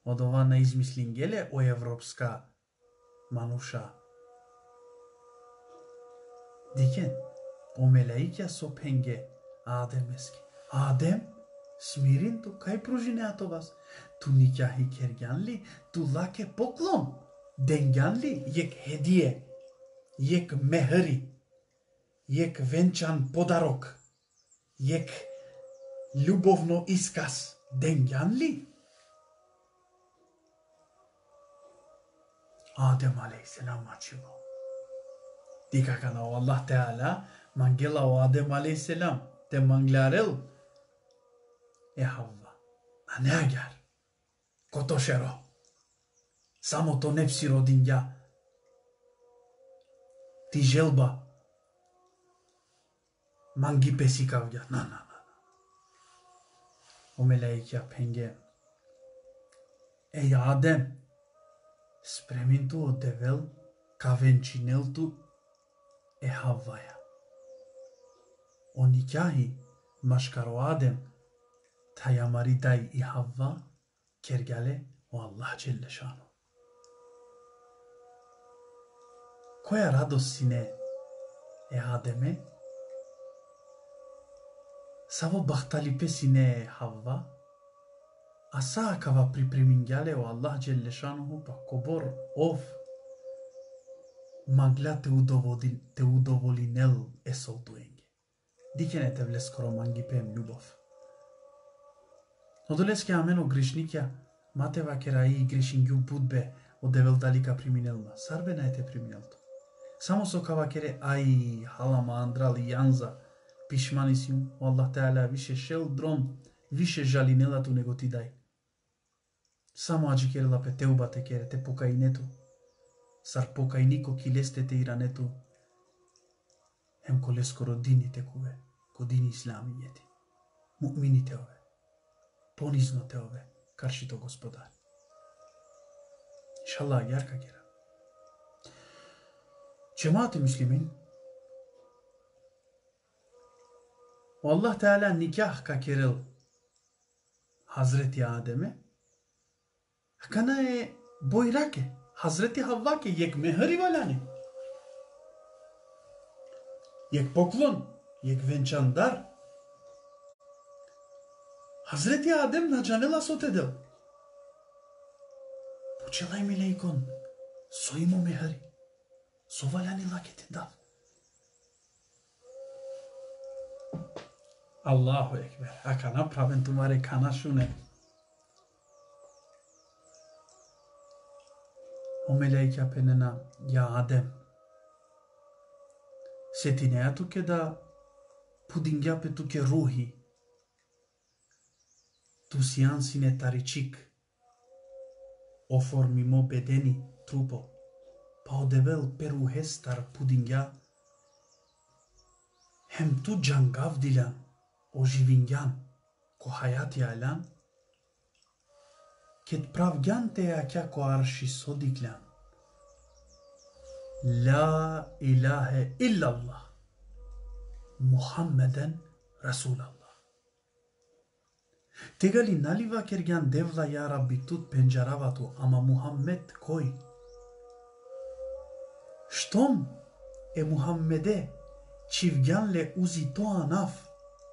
Од ова на измислингеле о европска мануша. Дикен, о мелеиќа со пенге Adem eski. Adem smirin tu kaj pružine to vas. Ту лаке поклон. tu lake poklon. Denganli jek یک مهری یک ونچان پодарок یک любовно искас dengen li? Adem aleyhisselam açıyor. Dikkat kana Allah Teala mangela o Adem aleyhisselam te manglarel e havva aneagar kotoşero samo to nefsi rodinga τη Γέλμπα. Μαγκή πέσει η καυγιά. Να, να, να. O melek yapenge. Ey Adem, spremintu o devel kavencineltu e Havva'ya. O nikahi maşkaro Adem tayamari day i Havva kergale o Allah Celle Şanuhu. Која радост си не е Адеме? Саво бахталипе си не е Хавва? А саакава припремингяле о Аллах Джеллешануху па кобор ов. Мангля те, удоволи, те удоволинел е солдуенге. Дикене те влескоро манги пеем љубов. Но долеске амено грешникја, мате вакера и грешингју будбе од девел далика приминелма. е најте приминелто. Само со кава кере ај халама андрали јанза, пишмани си у Аллах Теала више шел дром, више жалинелату него ти дај. Само аджи кере лапе теуба те кере те покаинету. Сар покајнико килесте те иранету, hem koleskoro dini tekove, ko dini ове, понизно те ове, каршито господар. Иншаллах, јарка кера. İnşallah yer kakera. Cemaat-i Müslümin, o Allah Teala nikah kakeril Hazreti Adem'e, kana e boyrake, Hazreti Havva ke yek mehri valani. Јек поклон, јек венчандар. Хазрети Адем на джанела сотедел. Почелај ми лейкон, со имо мехари, со валяни лакети дал. Аллаху екбер, ака направен тумаре кана шуне. O melejka penena, ja Adem, Сетинеато ке да pudingjape tuke ruhi, tu siansine taricik, o formimo bedeni trupo, pa Paudevel peru hestar pudingja, hem tu gjangav dila, oživingjan, kohajatja elan, ket pravgjan te ko arši sodiklan. La ilahe illallah, Muhammeden Resulallah. Tegali naliva kergjan devla ja rabbi tut penjarava tu, ama Muhammed koji? Штом е Мухаммеде, чивгянле узи тоанав,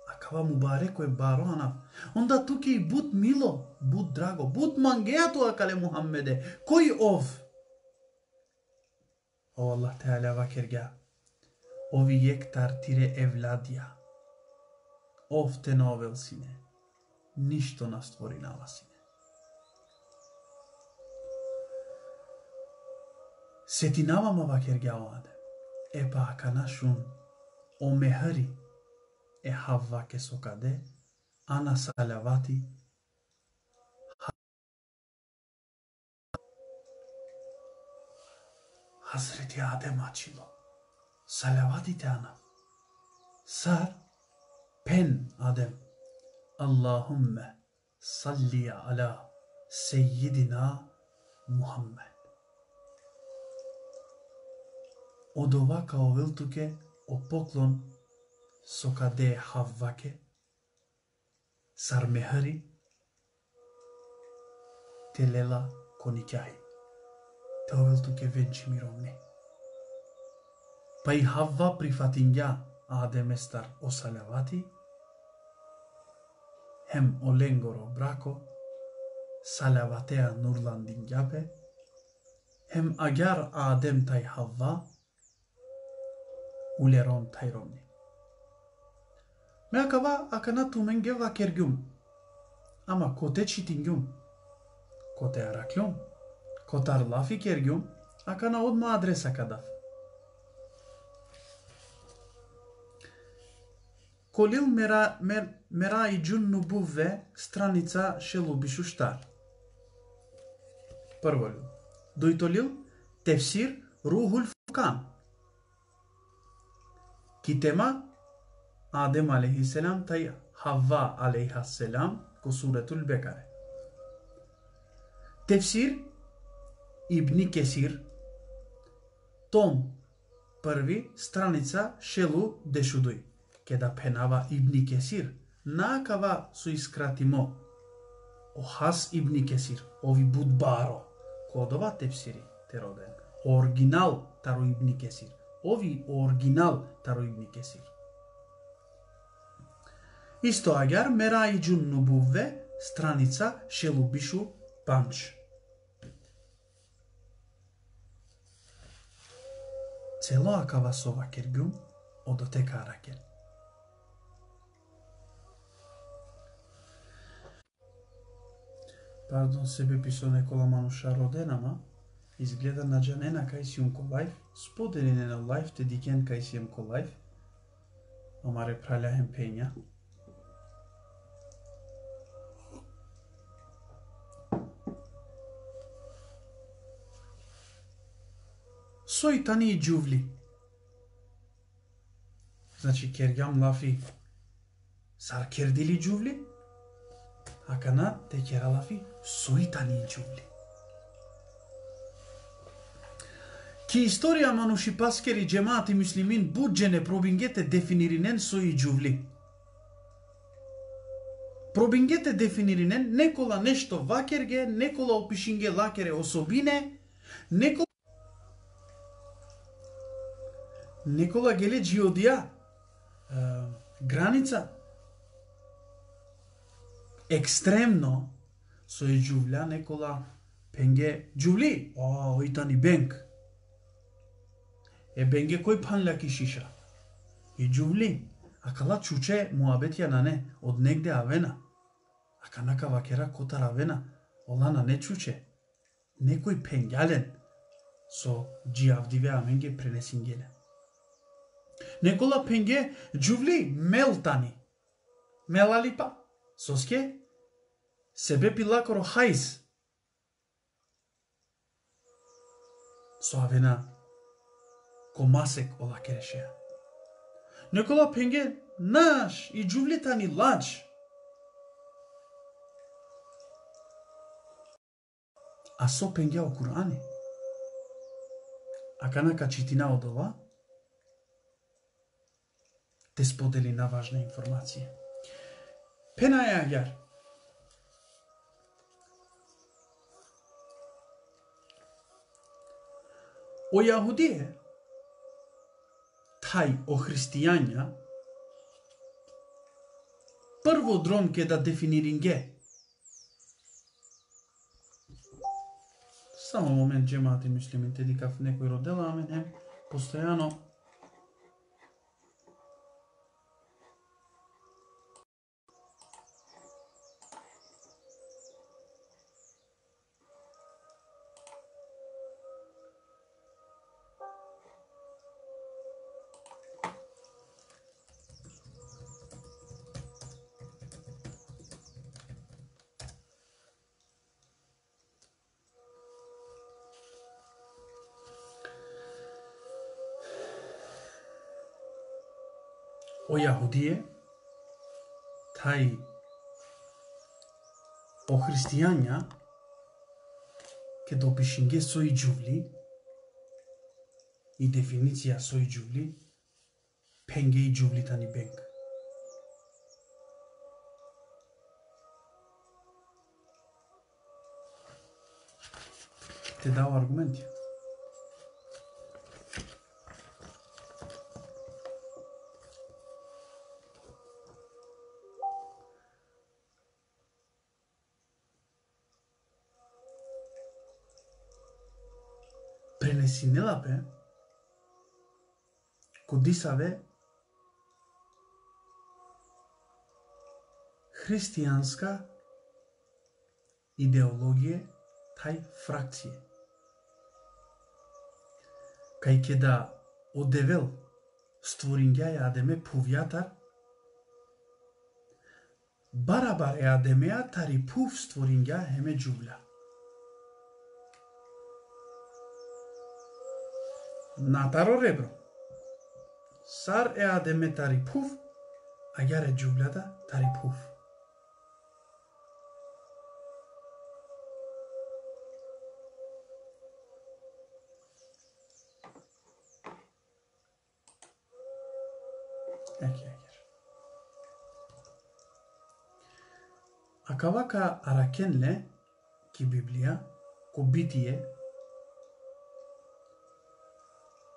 акава мубареко е бароанав. Онда туке и бут мило, бут драго, бут мангеа тоа кале Мухаммеде. Кој ов? О Аллах Теала вакерга, ови јектар тире евладија. Овте на овел сине, ништо на створи на сине. Se ti nama mava kergavade. E pakana shun. O mehari. E havva ke sokade. Ana salavati. Hazreti Adem açilo. Salavati te ana. Sar. Pen Adem. Allahümme salli ala seyyidina Muhammed. Одова као вилтуке о поклон со каде хавваке, сармехари, телела коникяхи. Те о вилтуке венчи мировни. Па и хавва прифатиња аде местар о салавати, hem o lengoro braco, salavatea nurlandin yape, hem agar adem улерон тайромни. Мякава акана туменге вакергюм. Ама коте читингюм. Коте араклюм. Котар лафи кергюм. Акана одма адреса кадав. Колил мера, мер, мера и джун нубувве страница шелубишуштар. Прво лил. Дојтолил тефсир Рухул Фукан. Китема Адем алейхиселам тај Хавва алейхиселам ко суретул Бекаре. Тефсир Ибни Кесир Том први страница Шелу Дешудуј ке да пенава Ибни Кесир, накава со искратимо Охас Ибни Кесир, ови будбаро, кодова тепсири тероден. Оригинал таро Ибни Кесир, ови оригинал таро Ибни Кесир. Исто агар Мераи Джун Нубуве, страница Шелубишу Панч. Цело акава сова кергюм одотека ракел. Пардон, себе писо некола мануша роденама, изгледа на джанена кај си лайф, споделене на лайф те дикен кај си лайф, омаре праляхем пења. Сојтани и джувли. Значи, кергам лафи. Сар кердили джувли? Акана те кералафи сојтани джувли. Ки историја мануши паскери джемаати муслимин буджене пробингете дефиниринен сои джувли. Пробингете дефиниринен некола нешто вакерге, некола опишинге лакере особине, некола некола геле джиодија граница. Екстремно со и джувля некола пенге джувли о ојтани бенк е бенге кој панля кишиша и джувли акала чуче муабет ја не од негде авена а нака вакера котар авена олана не чуче некој пенгјален со джиавдиве аменге пренесингеле Некола пенге джувли мелтани. Мелали па. Соске себе пилакоро хајс. Со авена комасек ола кереше. Некола пенге наш и джувлитани лач. А со пенге о Куране. А канака читина од ова, те сподели на важна информација. Пенаја јар. агар. О јахудије, хај о христијања, прво дром ке да дефиниринге. Само момент, джемати мислимите, дикав некој родела, а мене постојано o јахудие, тај о христијања, ке допишинге сој джувли, и дефиниција сој джувли, пенге и джувлитани бенг. Те дава аргументи. Пренесинелапе, кодисаве христијанска идеологија тај фракција. Кај ке да одевел створинѓа ја адеме пувјатар, барабар ја адемеа тари пув створинѓа еме джувля. Натаро ребро. Сар е адеме тари пув, а јаре джублјата тари пув. Еки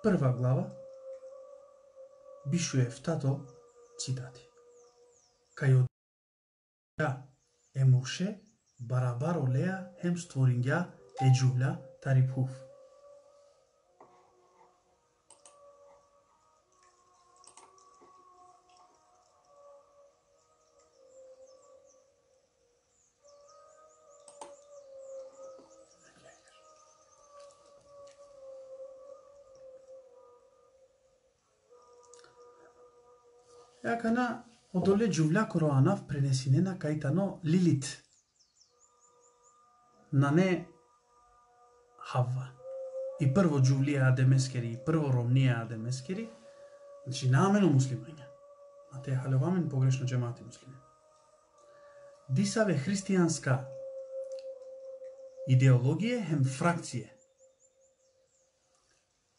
Прва глава, Бишуе втато цитати. Кај од ја емуше барабаро леа хем створинѓа е джувля тарипуф. Јакана одоле џувля пренесине на кајтано Лилит. На не Хавва. И прво джувлија адемескери, и прво ромнија адемескери, значи намено муслимања. А те халевамен погрешно джемати муслими. Дисаве христијанска идеологија хем фракција.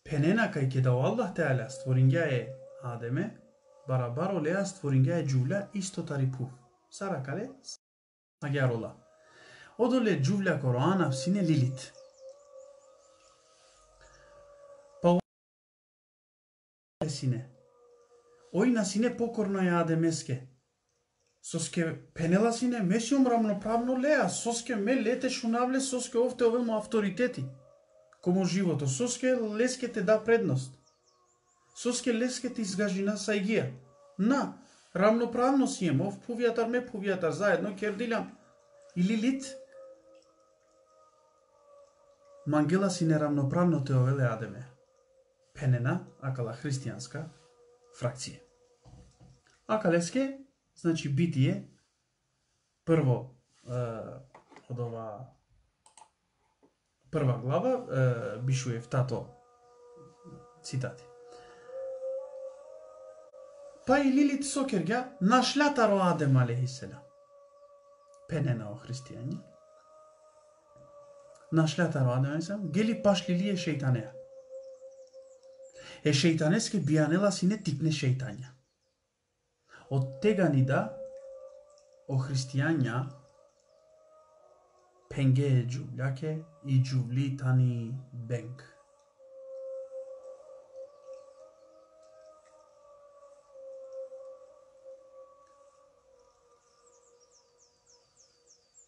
Пенена кај ке да Аллах Теала створинѓа е Адеме, барабар олеа створинѓа е џувля исто тарипу. Сара кале? магиарола. Одоле џувля Короана в сине Лилит. Па сине. Ој на сине покорно ја адемеске. Соске пенела сине месиум рамноправно леа, соске ме лете шунавле, соске овте овемо авторитети. Кому живото, соске лескете да предност. Соске лескете изгажина сајгија. На, рамноправно си ем, ов пувјатар, ме пувјатар, заедно кердилам. Или лит. Мангела си неравноправно те овеле адеме. Пенена, акала христијанска, фракција. Акалеске, значи битие, прво од ова прва глава, Бишуев тато цитати. Па и Лилит Сокергја нашлатаро Адем алейхиселам. Пенена о христијање. Нашлатаро Адем алейхиселам, гели пашлилие шејтанеа. Е шејтанеске бијанела си не тикне шејтања. Од тега ни да о христијања пенге џублјаке и џубли тани бенг.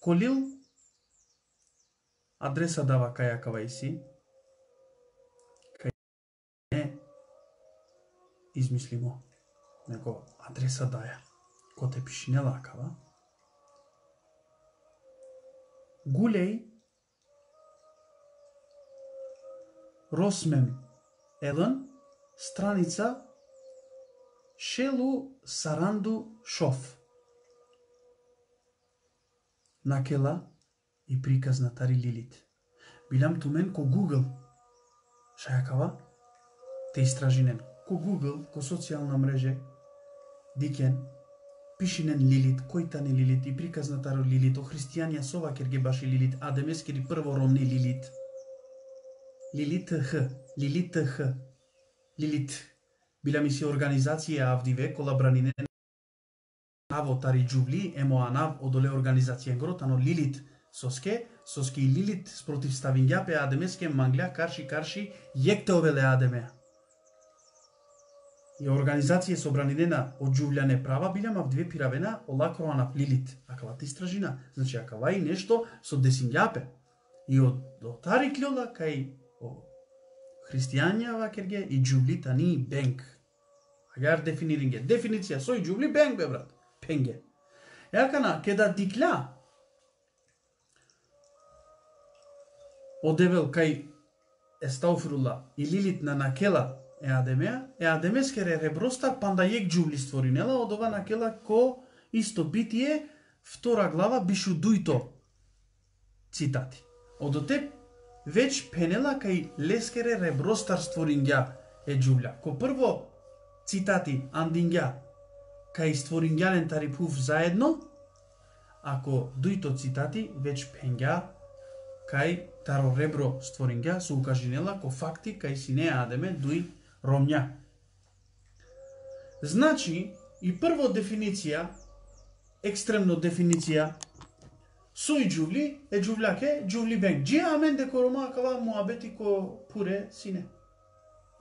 Колил адреса дава каја кавајси, кај не измислимо, него адреса даја, ко те пиши не лакава. Гулеј Росмем Елен, страница Шелу Саранду Шоф накела и приказ на Тари Лилит. Билам тумен ко Google. Шајакава, те истражинен. Ко Google, ко социјална мреже, дикен, пишинен Лилит, кој не Лилит и приказ на Лилит, о христијанија сова ги баши Лилит, а демескери прво ромни Лилит. Лилит Х, Лилит Х, Лилит. Била ми си организација авдиве, колабранинен бранинен тари џувли емо анав одоле организација гротано Лилит соске, соске и Лилит спротивставиња пе адемеске мангля карши карши јекте овеле адеме. И организација собранинена од джувљане права билјама в две пиравена олакроана Лилит. Акава ти стражина, значи акава и нешто со десинјапе. И од тари клјола кај о христијања вакерге и џувли тани бенк. Агар дефиниринге. Дефиниција со и бенк бе брат penge. Ja kana keda dikla. Одевел кај Естауфрула и Лилит на накела е Адемеа, е Адемес кере ребростар панда јек створи нела од ова накела ко исто битие, втора глава бишу дујто цитати. Од отеп веќе пенела кај лескере ребростар створингја е џубля. Ко прво цитати андингја кај створињален тарипув заедно, ако дуито цитати веќе пенѓа кај таро ребро створиња со укажинела ко факти кај си не адеме дуј ромња. Значи, и прво дефиниција, екстремно дефиниција, Суј джувли е джувляке, джувли бенг. Джи амен деко рома кава муабети ко пуре сине.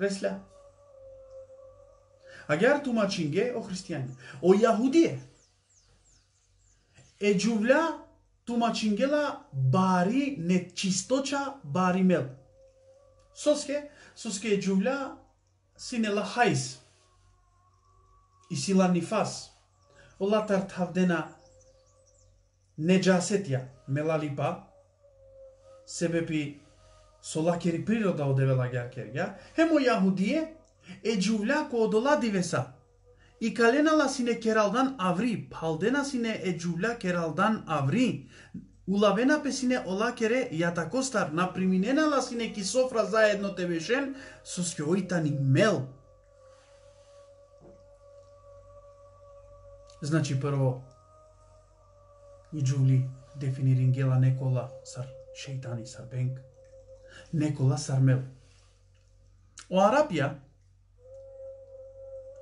Ресля. Агар тумачинге о христијани. О јахудие. Е џувля тумачингела бари нечисточа бари мел. Соске, соске е џувля синела хајс. И сила нифас. Олатар тавдена неджасетја мелалипа себепи солакери природа одевела геркерга, хемо јахудие, е џувљако одола дивеса. И каленала сине кералдан аври, палдена сине е џувља кералдан аври. Улавена песине ола кере јатакостар, наприминенала сине ки софра заедно те бешен, со скјоитани мел. Значи прво, и Джули дефинирин гела некола сар шејтани сар бенк. некола сар мел. О Арапија,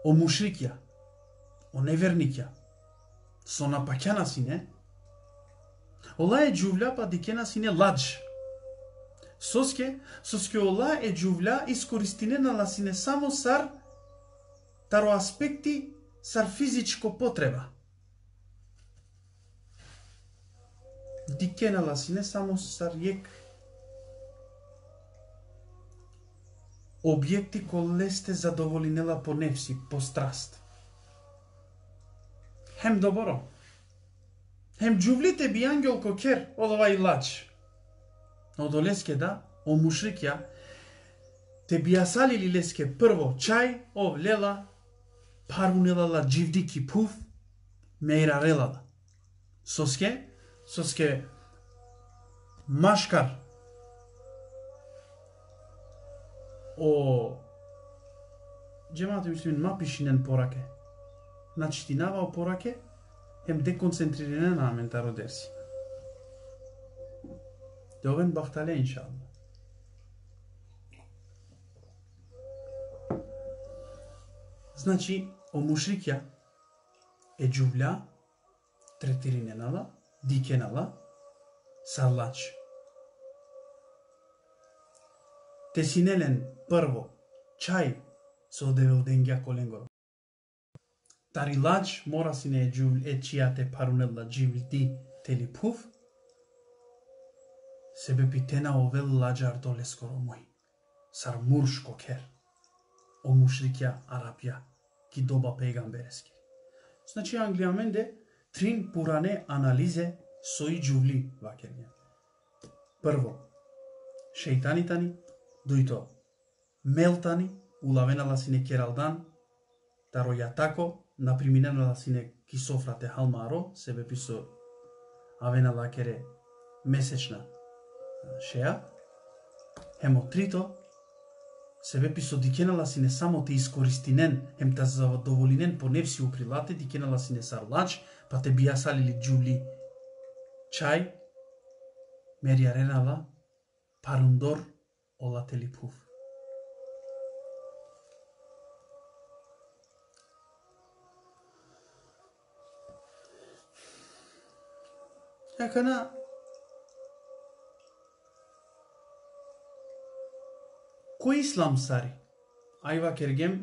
о мушрикја, о неверникја, со напаќана сине, ола е джувља па дикена сине ладж. Соске, соске ола е джувља, искористине на ласине само сар таро аспекти сар физичко потреба. Дикена ласине само сар јек објекти кои лесте задоволинела по нефси, по страст. Хем добро. Хем джувлите би ангел кокер, од ова лач. Но до леске да, о мушрикја, те би асалили леске прво чај, ов лела, парунелала дживдики пуф мейрарелала. Соске, соске машкар о Джемаат мислимин ма пишинен пораке. Значи ти навао пораке, hem dekoncentrиране на аментаро дерси. Довен бахтале иншалла. Значи, о мушрикја е джувля, третириненала, дикенала, саллач. Тесинелен прво чај со одевел денгја коленгоро. Тарилач мора сине е джувл е чијате парунелла дживлти тели пуф, себе питена овел ладжар доле скоро мој. Сар муршко кер. О мушрикја арапја ки доба пейгамберески. Значи Англија менде трин пуране анализе сои джувли вакерња. Прво, шејтанитани, дуито мелтани, улавена ласине кералдан, таро јатако, наприминена ласине кисофрате халмаро, себе писо авена лакере месечна шеа, хемотрито, Себе писо дикенала си само те искористинен, ем та задоволинен по невси уприлате, дикенала си сарлач, па те бија салили джули чај, мерија ренала, парундор, ола телипув. Јакана, Кој ислам сари? Ајва кергем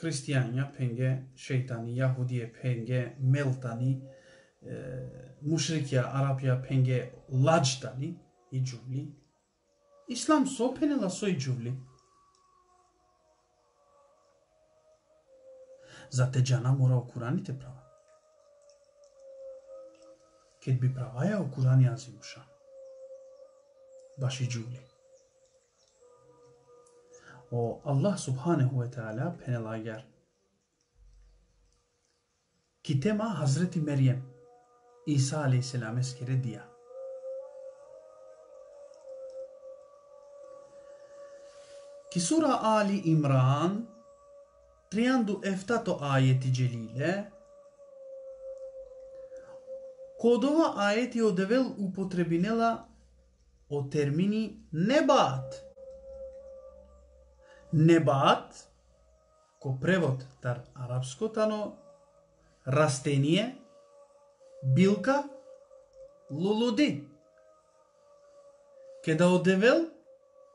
христијања пенге шејтани, јахудије пенге мелтани, мушрикја арапија пенге ладжтани и џувли. Ислам сопенела со и џувли. За те джана мора окураните права. Кет би праваја окурани азимуша. Баши џувли og Allah subhanehu ve teala penelager. Kitema Hazreti Meryem İsa aleyhisselam eskere diya. Ki sura Ali Imran triandu eftato ayeti celile Kodova ayeti o devel upotrebinela o termini nebat Небаат, ко превод тар арапскотано, растение, билка, лулуди. Ке да одевел,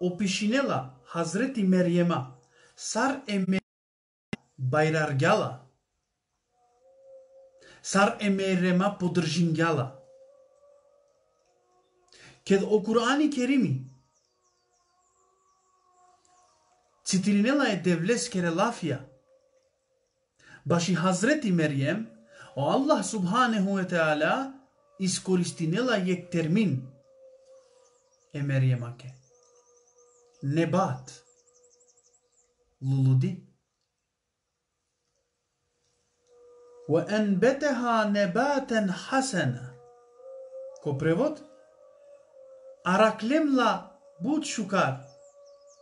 опишинела Хазрети Мериема, сар еме байраргјала, сар емерема подржингјала. Кед о Курани Керими, Цитиринела е девлес керелафија. Баши Хазрети Мерием, о Аллах Субханеху е Теала, искористинела јек термин е nebat, luludi. Ve enbeteha nebaten hasena. Ko prevod? Араклемла буд шукар.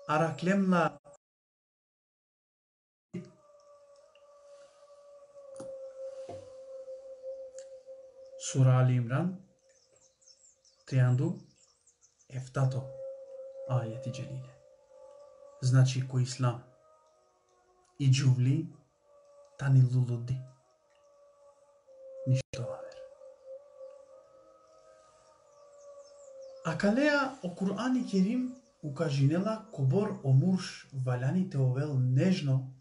Араклемла Сура Али Имран 32 аети джелиле. Значи кој ислам и джувли тани лулуди. Ништо вавер. А калеа о Кур'ани Керим укажинела кобор омурш валяните овел нежно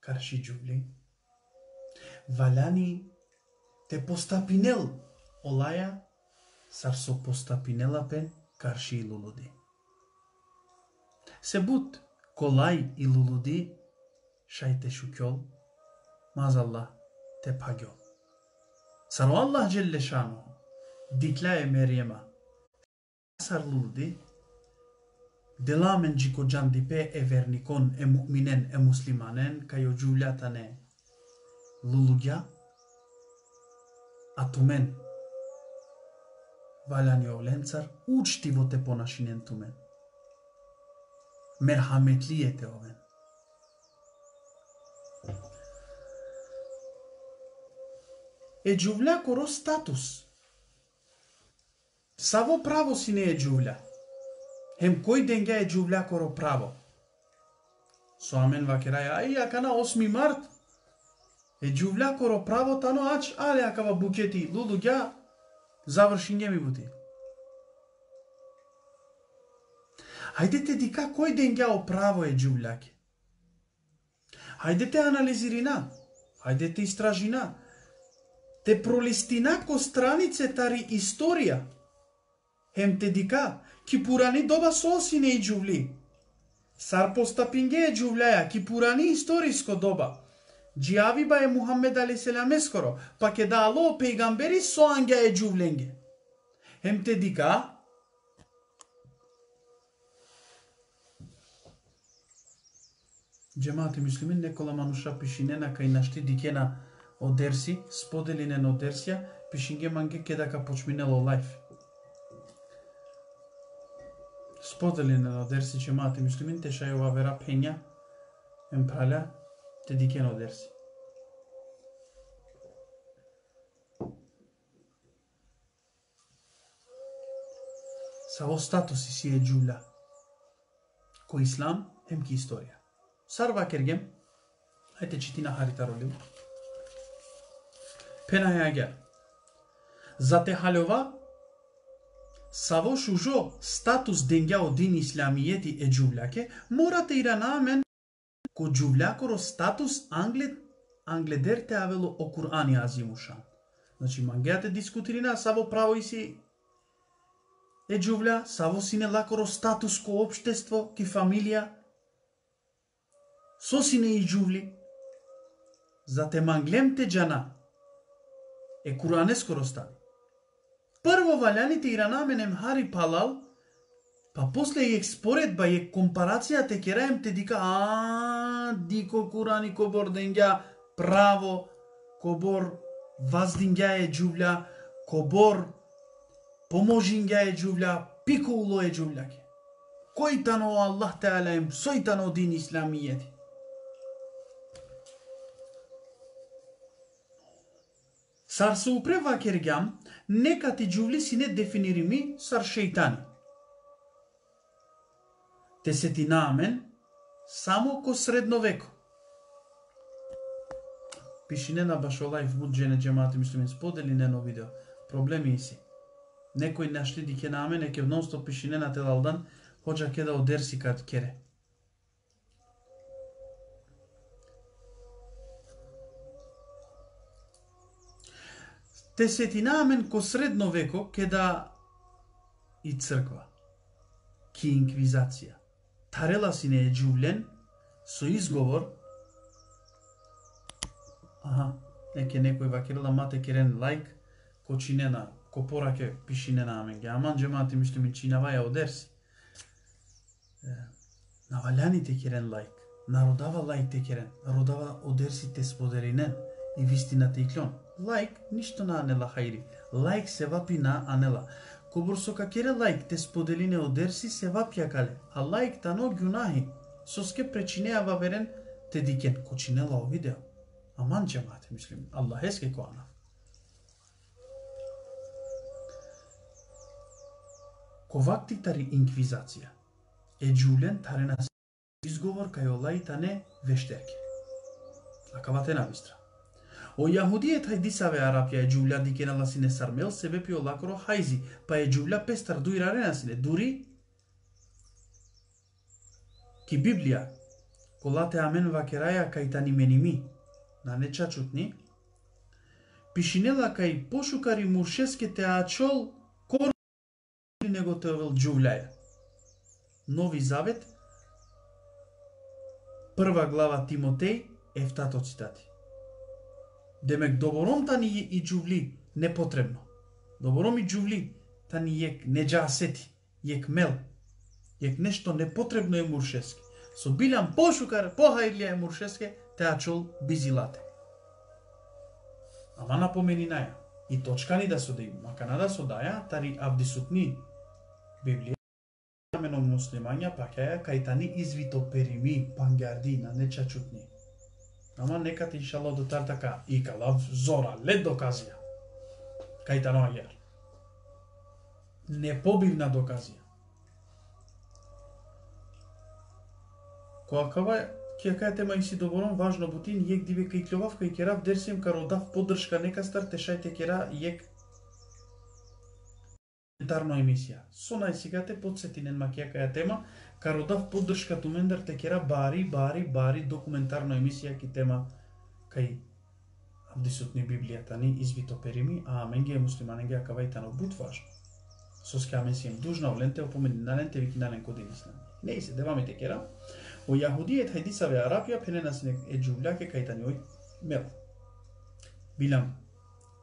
карши джувли. Валяни те постапинел олаја сарсо постапинела пен карши лулуди. Се бут колај и лулуди шајте шукјол, мазалла те пагјол. Саро Аллах джелле шану, дикла е мериема, сар лулуди, Деламен джико джандипе е верникон е муминен е муслиманен, кај о джулјатане тумен. Мерхаметлиете овен. Е джувля коро статус. Саво право си не е джувля. Хем кој ден ја е джувля коро право. Со амен вакерај, ај ака на 8 март, е џувлјакоро право тано ач, але акава букети лулу ѓа, заврши njemi бути. Ајдете дика кој ден ја оправо е джувљаке. Ајдете анализирина, ајдете истражина, те пролистина ко странице тари историја. Хем те дика, ки пурани доба сосине и джувли. Сар постапинге е джувляја, ки пурани историско доба. Джиави ба е Мухаммед алейхиселам ескоро, па ке да ало пейгамбери со ангја е джувленге. Хем те дика, Джемати мислимин некола мануша пишинена кај нашти дикена одерси, споделине на одерсија, пишинге манге кедака почминело лайф. Споделине на одерси, джемати мислимин, теша ова вера пења, емпаля, te одерси versi. Sa status si e giulla. Ko islam hem ki историја. Sarva kergem. Hajte qitina haritarolim. Pena ja gjer. Zate halova Саво шужо статус денгја один исламијети е джувляке, морате и да ранамен ко джувлякоро статус англед англедерте авело о Курани азимушан. Значи мангеате дискутирина саво право и си е джувля, саво сине лакоро статус ко обштество, ки фамилија, со сине и джувли, за те джана, е Куране скоро стави. Прво валяните и ранаменем Хари Палал, Па после и експоредба и компарација те кераем те дика а дико курани кобор денѓа право кобор ваздинѓа е џувља кобор поможинѓа е џувља пико уло е џувљаке. Кој тано Аллах те алем, сој тано дин исламијети. Сар се упрева кергјам, нека ти џувли си не дефинирими сар шејтани амен, само ко средно веко. Пишине на Башолајф муджене джемати мислимен сподели нено видео. Проблеми и си. Некој нашли дике наамен, еке нон-стоп пишине на телалдан, ходжа ке да одерси кад кере. Амен ко средно веко ке да и црква, ки инквизација тарела си не е джувлен со изговор Аха, неке некој вакирала мате керен лайк, кочинена, ко пораке пишинена аменге. Аман джемати мислими чинава ја одерси. Наваляните керен лайк, народава лайк те керен, народава одерси те споделинен и вистината и клон. Лайк, ништо на анела хајри. Лайк се вапи на анела. Кобор со какере лайк те споделине одерси се вапјакале, а лайк тано гюнахи, Соске пречинеа ваверен те дикен кочинела о видео. Аман джамате, мислим, Аллах еске коана. Ковакти тари инквизација. Е джулен тарена изговор кај Олај тане Лакавате на вистра. O јахудијет хајдисаве арапја е џувля дикена ласине сармел себе пио лакоро хајзи, па е џувля пестар дуира ренасине. Дури ки Библија, колате амен вакераја кај тани меними, на нечачутни, пишинела кај пошукари муршеске ачол кор него те овел џувлјаја. Нови Завет, прва глава Тимотеј, ефтато цитати. Демек добором тани и џувли непотребно. Добором и џувли тани јек неџасети, јек мел, јек нешто непотребно е муршески. Со билјан пошукар, похајлија е муршеске, теа чол бизилате. Ама напомени наја. И точкани да се да макана да се даја, тари авдисутни Библија, мено муслимања пакеја кајтани извито перими пангарди на нечачутни. Ама нека ти иншало до тар така и кала зора лед доказија. Кајтано агер. Непобивна доказија. Која кава ќе кажете и си доборон важно бутин јек диве кај клјовав кај керав дерсим кародав поддршка нека стар тешајте кера јек документарно емисија. Со најсигате подсетинен макија тема, кародав поддршка тумендар текера бари, бари, бари документарно емисија ки тема кај Абдисутни Библијата ни извито перими, а менге муслиманен ги акавајтано бут важно. Со скаме си им дужна ленте опомени на ленте вики на ленко денисна. Не се деваме текера. О јахудијет хајдисаве Арапија пенена сне е джувљаке кај тани ој мел. Билам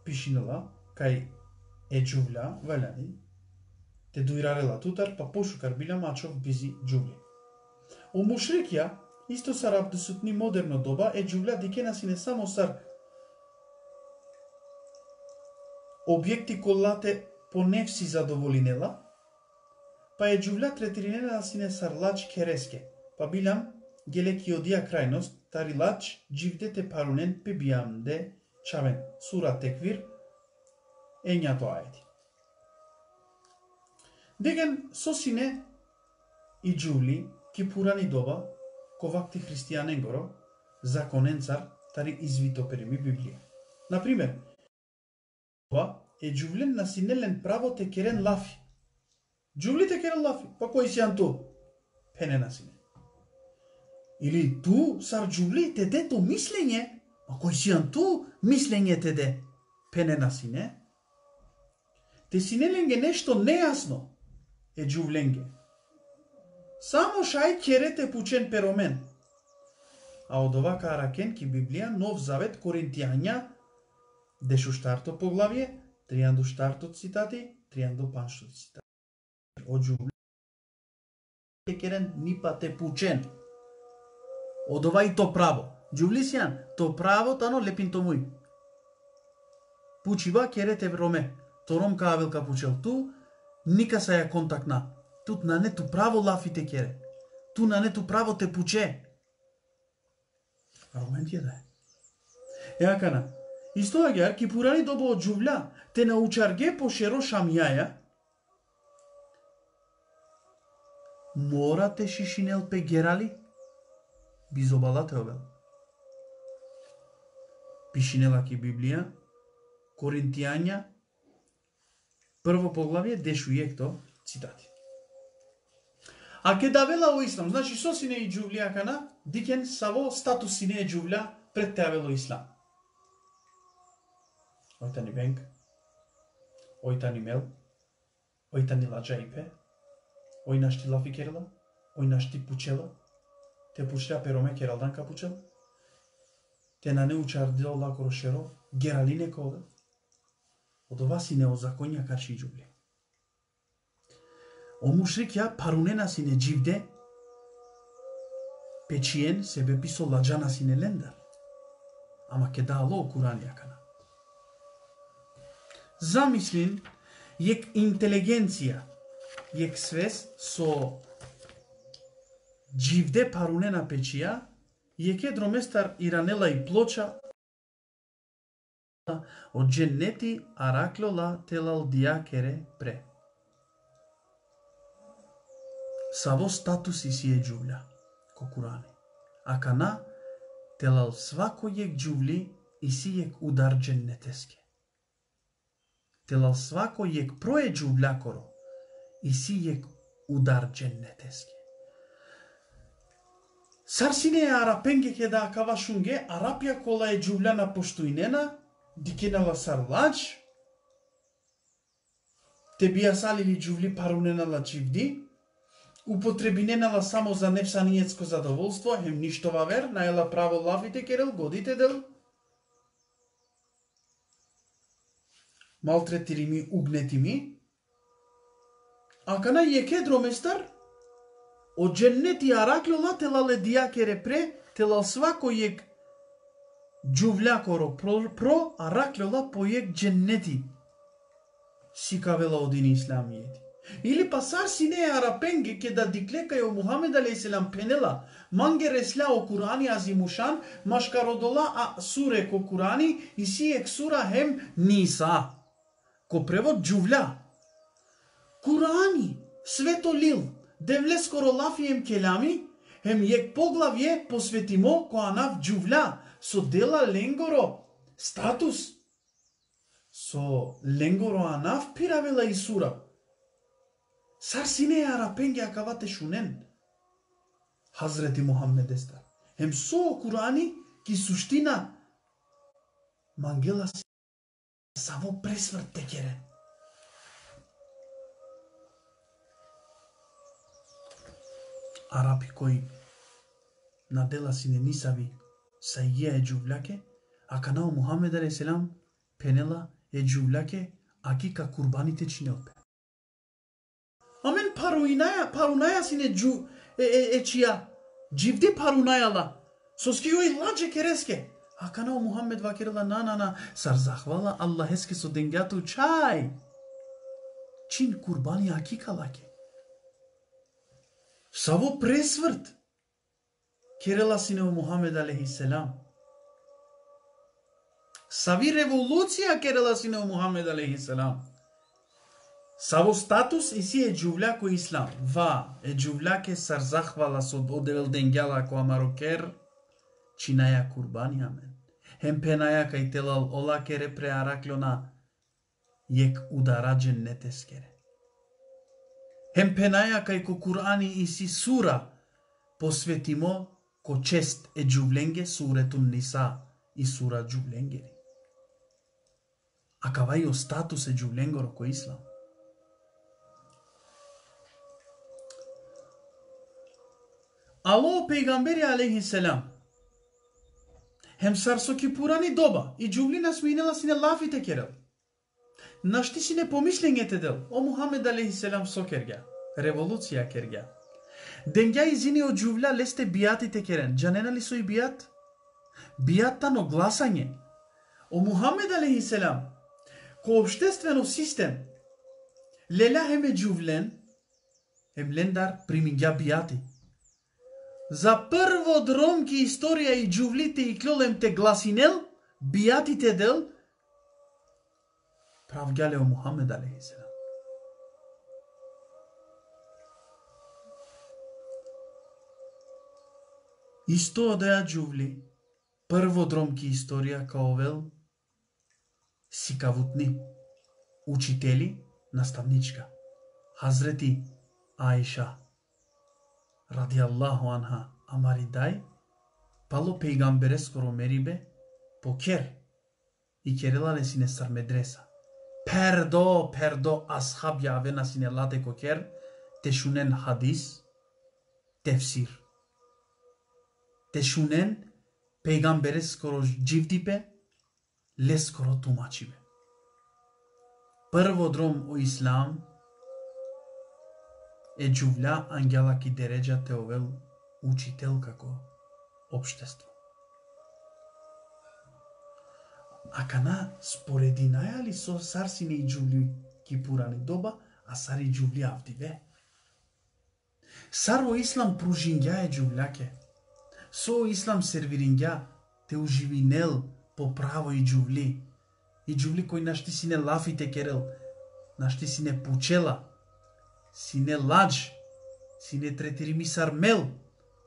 пишинова кај е джувља валяни те дуирарела тутар, па пошукар биле мачов бизи джугли. О мушрикја, исто сар абдусутни модерно доба, е джугля дикена си не само сар објекти колате по нефси задоволинела, па е джугля третиринена си не сар лач кереске, па билам гелеки одија крајност, тари лач дживдете парунен пебиамде чавен, сура теквир, ењато ајти. Деген сосине и Джули, ки пурани доба, ковакти христијанен горо, законен цар, тари извито переми Библија. Например, ова е джувлен на синелен право те керен лафи. Джувли текерен лафи, па кој си анту? Пене на сине. Или ту сар джувли те де то мислење, а кој си анту мислење те де? Пене на сине. Те синеленге нешто нејасно, е джувленге. Само шај керете пучен перомен. А од овака каракен Библија Нов Завет Коринтијања дешу штарто поглавје, трианду штарто цитати, трианду паншто цитати. Од джувленге керен нипа те пучен. Од ова и то право. Джувлисијан, то право тано лепин то мој. Пучива керете роме. Тором кавел капучел ту, Ника се ја контактна. Тут на нету право лафите кере. Ту на нету право те пуче. Аргумент е да е. Еа кана, Исто гер ки пурали добо од джувля, те научарге по шеро шамјаја, мора те шишинел пе герали, бизобала обел. Пишинела ки Библија, Коринтијања, Прво поглавје, дешу екто, цитати. А ке да вела о ислам, значи со сине и джувлија кана, дикен саво статус сине и джувлја пред те вело ислам. Ојта ни бенк, ојта ни мел, ојта ни ладжаипе, ој нашти лафи керела, ој нашти пучела, те пучля пероме кералдан капучел, те на неучар дел лако рошеро, гералине кога, од ова си неозаконја карши джубле. О мушрикја парунена си не дживде, печиен себе писо ладжана си не лендар. Ама ке дало Куран јакана. Замислин, јек интелигенција, јек свес со дживде парунена печија, јек е дроместар иранела и плоча од дженнети араклола телал диакере пре. Саво статуси си е джувля, кокурани. А кана телал свакојек джувли и сијек удар дженнетеске. Телал свакојек прое джувлякоро и сијек удар дженнетеске. Сарсине арапенге ке да акавашунге, арапја кола е джувляна поштуинена, дикенала сарлач, те бија салили джувли паруненала чивди, употребиненала само за нефсаниецко задоволство, хем ништова вер, наела право лавите керел, годите дел, малтретири ми, угнети ми, а кана јеке дроместар, од дженнети араклола телале дијакере пре, телал свако јек Cuvla про pro, pro araklola poyek cenneti. Sikavela odin İslamiyeti. Или па сар си не арапенге ке да диклека ја Мухамед алейхиселам пенела, манге ресля о Курани азимушан, машкародола а суре ко Курани и си ек сура хем Ниса. Ко превод джувля. Курани, свето лил, девле скоро лафием келами, хем јек поглавје посветимо коанав джувля, со дела ленгоро статус? Со ленгоро анав пиравела и сура сар сине арапенге акавате шунен Хазрети Мухаммед еста Hem со Курани ки суштина мангела само пресврт текере. Арапи кои на дела си не нисави Sayyiye e cuvlake, akana Muhammed Aleyhisselam penela e cuvlake akika kurbani te çinelpe. Amen paruinaya parunaya sine cu e, e, e парунаяла, Civdi parunayala. Soski yo illace А Akana Muhammed vakirala на на на, sarzahvala Allah eske со денгату чај. Чин курбани акика лаке. Саво пресврт. Керела сине Мухамед алейхиссалам. Сави револуција керела сине Мухамед алейхиссалам. Саво статус и си е ко ислам. Ва е ке сар захвала со одевел денгјала ко амарокер, чинаја курбани амен. Хем пенаја кај телал ола кере преараклона, јек ударачен не тескере. Хем пенаја кај ко Курани и си сура, посветимо ко чест е джувленге суретун ниса и сура джувленгери. А кавај о статус е джувленгоро ко ислам. Ало пејгамбери алейхи селам. Хем сарсо ки пурани доба и джувлина сминела сине лафите керел. Нашти сине помислењете дел. О Мухамед алейхи селам со керга, Револуција керга. Денѓа изини од џувля лесте бијатите керен. Джанена ли со и бијат? Бијатта но гласање. О Мухамед алейхиселам, ко обштествено систем, леля хеме џувлен, емлендар примиња бијати. За прво дромки историја и џувлите и клолемте гласинел, бијатите дел, правгјале о Мухамед алейхиселам. Исто одеа джувли, прво дромки историја као вел, сикавутни, учители, наставничка, Хазрети Аиша, ради Аллаху анха, амаридај, пало пейгамбере скоро мерибе, покер, и керела сине сар медреса. Пердо, пердо, асхаб јавена сине лате кокер, тешунен хадис, тефсир те пејгамбере скоро живдипе, ле скоро тумачибе. Прво дром о ислам е джувля ангела ки дереджа теовел учител како обштество. А кана спорединаја ли со сарсине и джувли ки пурани доба, а сари джувли авдиве? Сар во ислам пружингја е джувляке, со ислам сервирингја те уживинел по право и джувли. И джувли кој нашти сине лафите керел, нашти сине пучела, сине ладж, сине третирими сармел,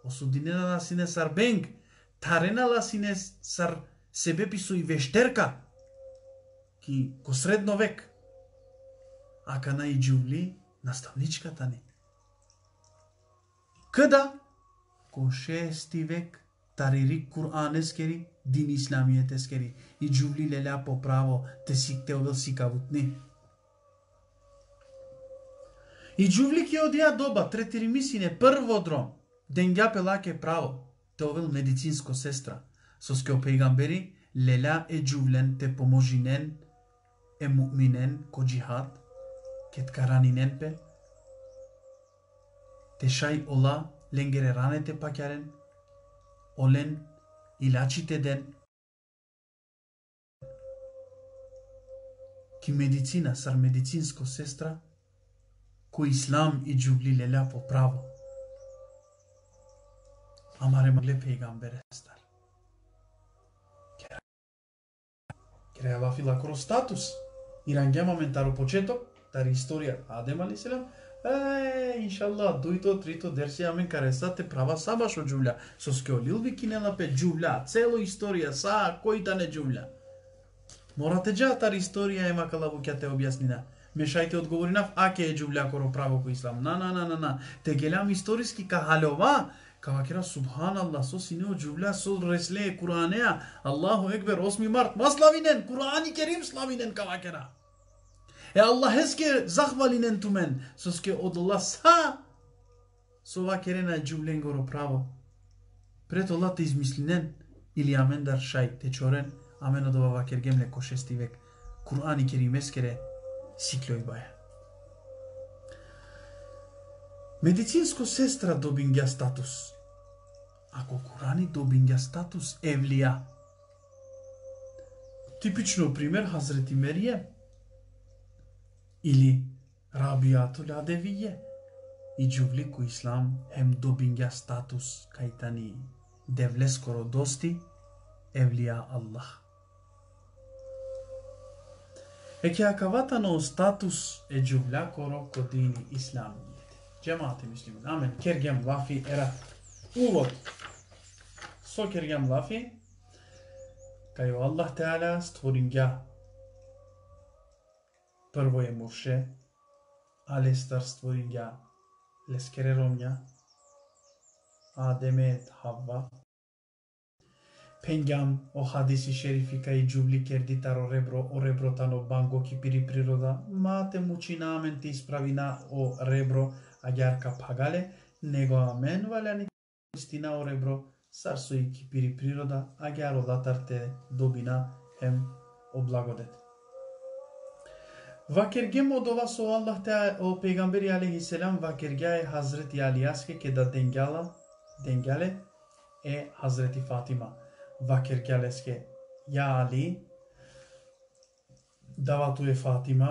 осудинена сине сарбенг, таренала сине сар себепису и вештерка, ки ко средно век. Ака на и джувли наставничката ни. Када ко шести век таририк Кур'ан ескери, дин исламијет ескери, и джувли леля по право, те сикте овел сикавутни. И джувли ки одија доба, третири мисине, прво дром, денгја пелаке право, те овел медицинско сестра, со скео пейгамбери, леля е джувлен, те поможинен, е муминен ко джихад, кет каранинен пе, те шај ола, ленгерераните паќарен, олен, илачите ден, ки медицина сар медицинско сестра, кој ислам и джубли леля по право. Ама ремагле пейгамбер стар. Креава фила кроз статус. Ирангема ментаро почеток, тари историја Адем Алиселем, Е, иншалла, дуито, трито, дерси, амен, каресате, права сабаш шо джувля. Со скеолил ви кинела пе джувля, цело историја, са, кој да не джувля. Морате джатар историја ема калабу ќе те објаснина. Да. Мешајте одговоринав, а ке е джувля коро право кој ислам. На, на, на, на, на. Те гелям историски ка халова, кава кера субханаллах, со синео джувля, со ресле, Куранеа, Аллаху екбер, 8 март, ма славинен, Курани керим славинен кава кера. Е Аллах еске захвалинен тумен, со ске од Аллах са, со ова керена джумлен горо право. Пред Аллах те измислинен, или амен дар шај те чорен, амен од ова кергемле ко шести век. Курани керим ескере, сиклој баја. Медицинско сестра добингја статус. Ако Курани добингја статус евлија. Типично пример Хазрети Мерије, или Рабијатул Адевије и џувлику ислам хем добингја статус кајтани девле скоро дости евлија Аллах. Е ке акаватано статус е џувля коро кодини исламијете. Джемати мислим, амен, кергем лафи ера увод. Со кергем лафи, кај Аллах Теала створингја Прво е Моше, але лескере ромња, Адемет Хавва, Пенгам о хадиси шерифика и джубли кердитаро ребро о ребротано банго кипири природа, мате мучина амен ти исправина о ребро аѓарка пагале, него амен валяни истина о ребро, сарсо и кипири природа, аѓаро датарте добина хем облагодет. Вакергем од ова со Аллах те о пегамбери алейхи селам вакерга е Хазрети Алијаске ке да денгала денгале е Хазрети Фатима. Вакергалеске ја Али давату е Фатима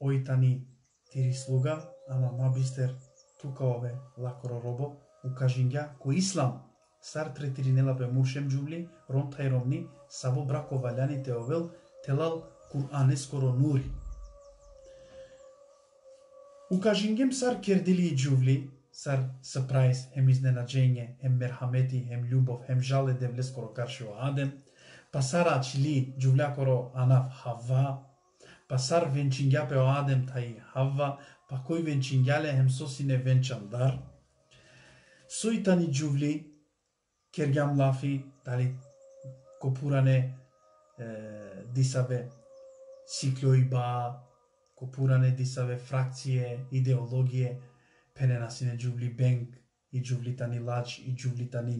ојтани тири слуга ама мабистер тука ове лакоро робо укажинга ко ислам сар третиринела бе муршем джубли рон тајромни сабо брако валяни те овел телал Кур'ане скоро нури Укажингем сар кердили и джувли, сар сапрајс, хем изненаджење, хем мерхамети, хем љубов, хем жале девле скоро каршио Адем, па сар ачли джувлякоро анав Хава, па сар венчингјапе о Адем тај Хава, па кој венчингјале хем сосине венчандар. Сојтани джувли, кергјам лафи, дали копуране дисаве, сиклој ба, копуране дисаве фракције, идеологије, пенена сине джубли бенг, и џувлитани лач, и џувлитани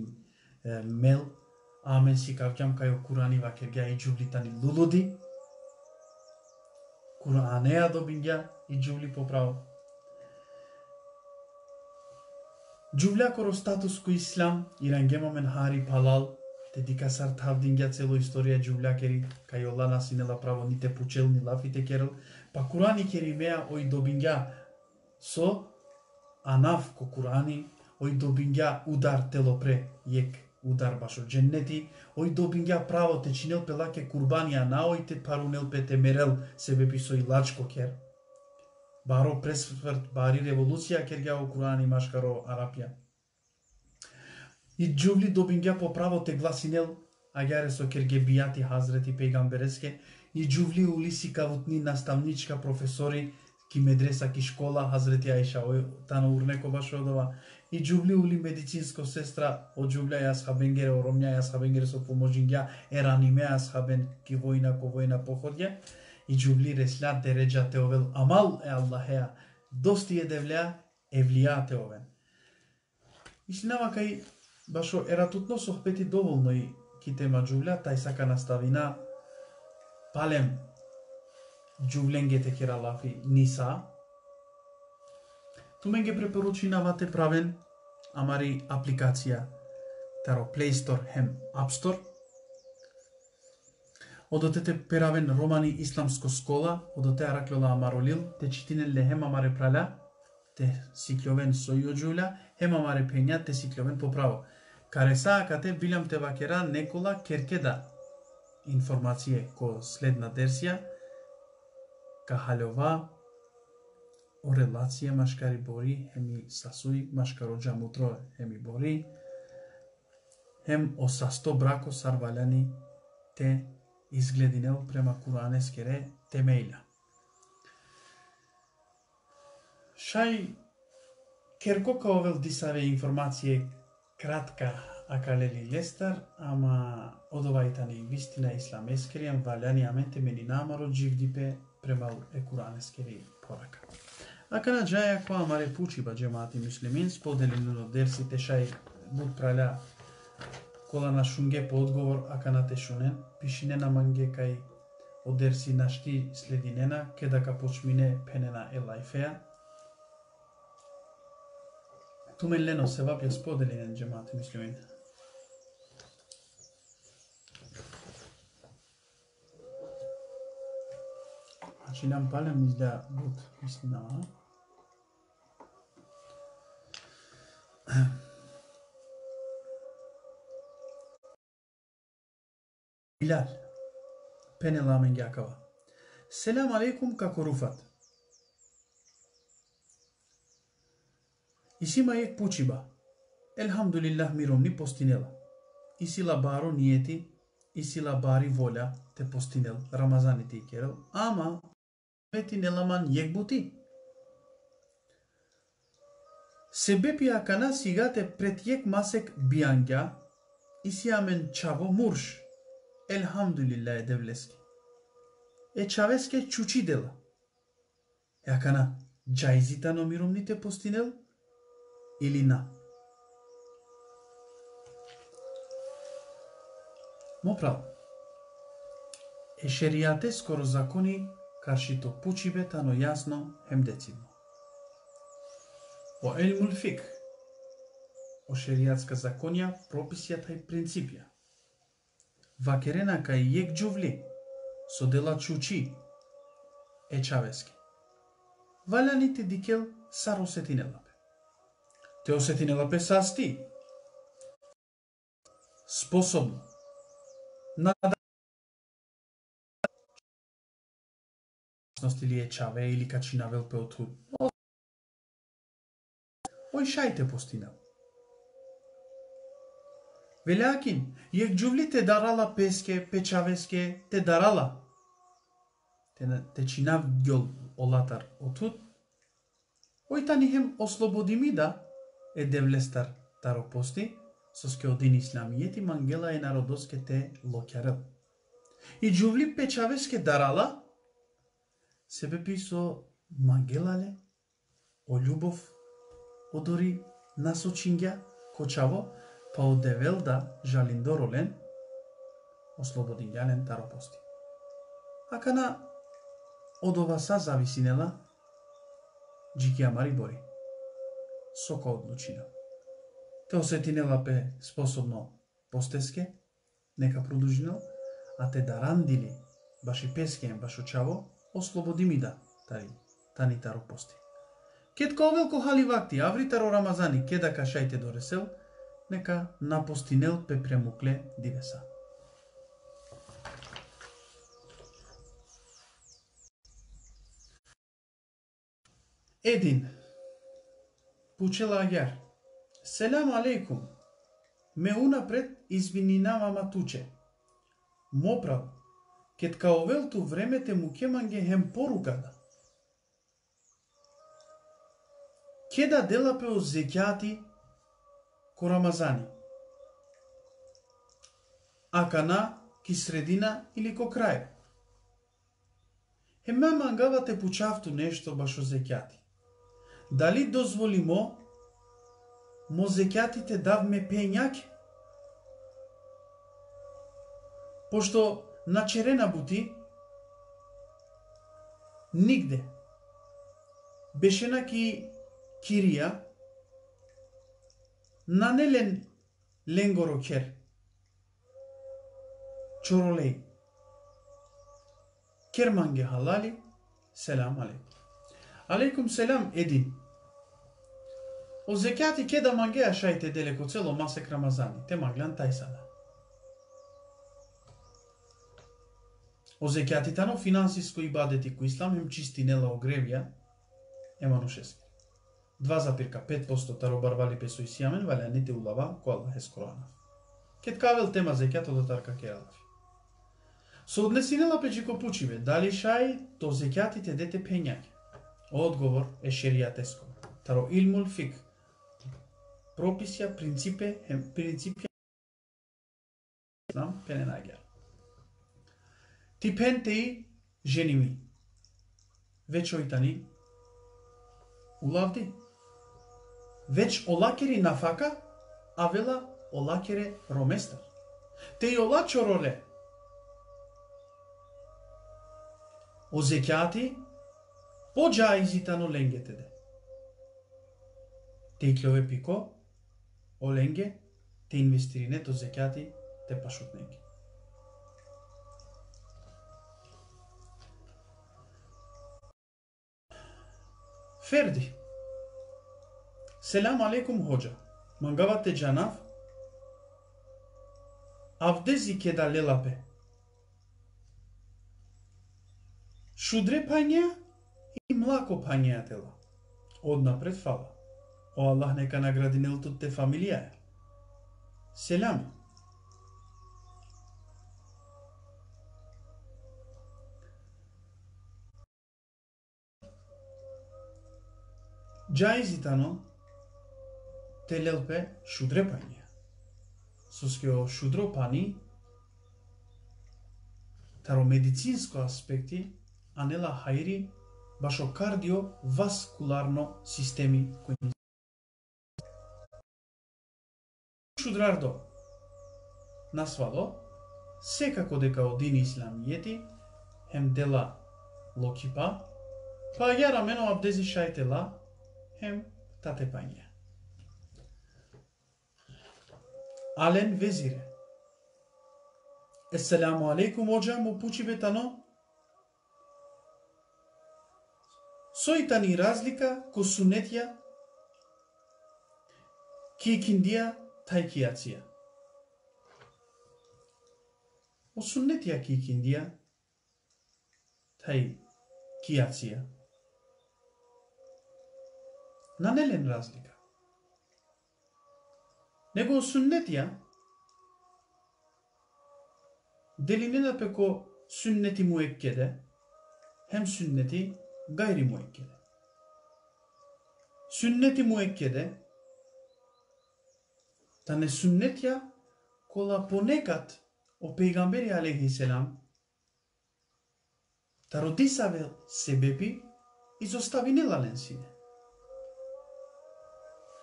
е, мел, амен си кавќам кај курани вакергја и џувлитани лулуди, Куранеа добингја и джубли поправо. Джубля коро статус ко ислам, ирангема мен хари палал, те дика сар тавдингја цело историја джубля кери, кај Алла насинела право ните пучел ни лафите керел, Па Курани керимеа ој добиња со анаф ко Курани, ој добиња удар телопре јек удар башо дженнети, ој добиња право течинел пелаке курбанија на ојте парунел пете мерел себе писо и лачко кер. Баро пресврт, бари револуција кер ја Курани машкаро Арапија. И джувли добиња по право те гласинел, агаре со кер ге бијати хазрети пегамбереске, и џувли улиси кавутни наставничка професори ки медреса ки школа Хазрети Аиша ој тано урнеко баш одова. И џувли ули медицинско сестра од џувля јас хабенгере оромња јас хабенгере со поможинѓа ераниме јас хабен ки војна ко војна походја. И џувли ресля дереджа те овел амал е Аллахеа дости е девлеа евлија те овен Истинава кај башо ератутно сохпети доволно и ки тема џувля тај сака наставина Палем, џувленгете киралафи ниса. ниса. Туменге препоручи вате правен амари апликација таро Play Store хем App Store. одотете перавен романи исламско скола, одоте араклола амаролил, те читинен ле хем амаре праля, те со сојоджуля, хем амаре пења, те сикловен поправо. Кареса кате билам те вакера некола керкеда информација ко следна дерсија, кахалова о релација машкари бори, хеми сасуи машкаро джамутро хеми бори, хем о састо брако сарваляни те изглединел према Куранескере темејля. Шај керко овел дисаве информација кратка акалели лестар, ама одовајтани вистина ислам ескеријан валяни аменте мени намаро дживдипе према е Куранескери порака. Акана джаја коа маре пучи ба джемати муслимин споделено дерсите шај буд праля кола на шунге по одговор акана тешунен, тешунен, пишинена манге кај одерси нашти слединена, кедака почмине пенена елайфеа, Тумен лено се вапја споделинен джемати мислимин. Буд, мислина, а? Билал, пенела Менгјакова. Селам алейкум како руфат. Исима ек пучиба. Елхамдулиллах миром ни постинела. Исила баро ниети, исила бари воля те постинел Рамазаните и керел, ама мети неламан ек бути. Себепи акана сигате пред ек масек биангја, исиамен чаво мурш, Elhamdülillah devleski. E çaveske çuçi dela. Якана, джајзита номирумните постинел или на? Мопрал. Е шеријате скоро закони каршито пучибе тано јасно хем децидно. Во елмул фик, о шеријатска законија, прописијата и принципија – Вакерена кај јек джувли, со дела чучи, е чавески. Валяните дикел сар осетинелапе. Те осетинелапе састи. Способно. На или е чаве или качина велпе од Ој шајте постина. Велякин, јек джувли те дарала песке, печавеске, те дарала. Те, те чинав гјол олатар отут. Ој тани хем ослободи да, е девлестар таропости, со ске один исламијети мангела е народоске те локјарел. И джувли печавеске дарала, себе писо мангелале, о љубов, одори насочингја, кочаво, па од одевелда жалиндоролен, ослободињален таропости. Акана од ова са зависинела Джикија Марибори. Соко одлучина. Те осетинела пе способно постеске, нека продужинел, а те дарандили баши баш башо чаво, ослободи ми да, тари, тани таропости. Кет ковел кохали вакти, аври таро рамазани, кеда кашајте до ресел, нека напостинел пе премукле дивеса. Един. Пучела агер. Селам алейкум. Ме унапред извининава туче. Моправ, кет каовелту времете му кеманге хем поругада, Кеда делапе од зекјати ко Рамазани. Акана ки средина или ко крај. Хема мангавате пучавту нешто башо зекјати. Дали дозволимо мо зекјатите давме пењаке? Пошто на черена бути нигде бешена ки кирија нанелен ленгоро кер. Чоролей. керманге халали, селам алейкум. Алейкум селам един. O zekati keda mangea šajte dele ko celo masek Ramazani. Te maglan taj на финансиско и бадети кој ислам им чисти нела огревија, ogrebja ема нушески. 2,5% таро барвали песо и сијамен валя ните улава ко Аллах е скоранав. Кет кавел тема зекјато до да тарка ке алафи. Со однесинела печико пучиве, дали шај то зекјатите дете пењаќе. Одговор е шеријатеско. Таро илмул фик. Прописја, принципе, принципја знам, пене. Ти пентеи жени ми. Веќе ојтани улавди. Веќе олакери нафака, а вела олакере роместар. Те и ола чороле. O zekati po caizitano lengetede. Te iklove piko o lenge te investirine to zekati te. Ферди. Селам алейкум ходжа. Мангавате canav. Авдези кеда лелапе. Шудре пања и млако пањајатела. Однапред фала. О Аллах нека награди нелтот фамилија. Селам. Джаизитано телелпе шудрепање. Соскио шудропани таро медицинско аспекти а нела хајри башо кардиоваскуларно системи кои шудрардо насвало секако дека одини исламијети хем дела локипа па јара мено абдези шајтела хем татепање Ален Везире. Еселаму алейкум оджа му пучи бетано сојтани разлика ко сунетја ки киндија тај кијација. О сунетја ки киндија на нелен разлика. Него суннетија дели не напеко sünneti muekkede hem sünneti gayri muekkede. Sünneti muekkede та не суннетја кола понекад о пејгамбери алейхиселам та родисаве себеби изостави нелален сине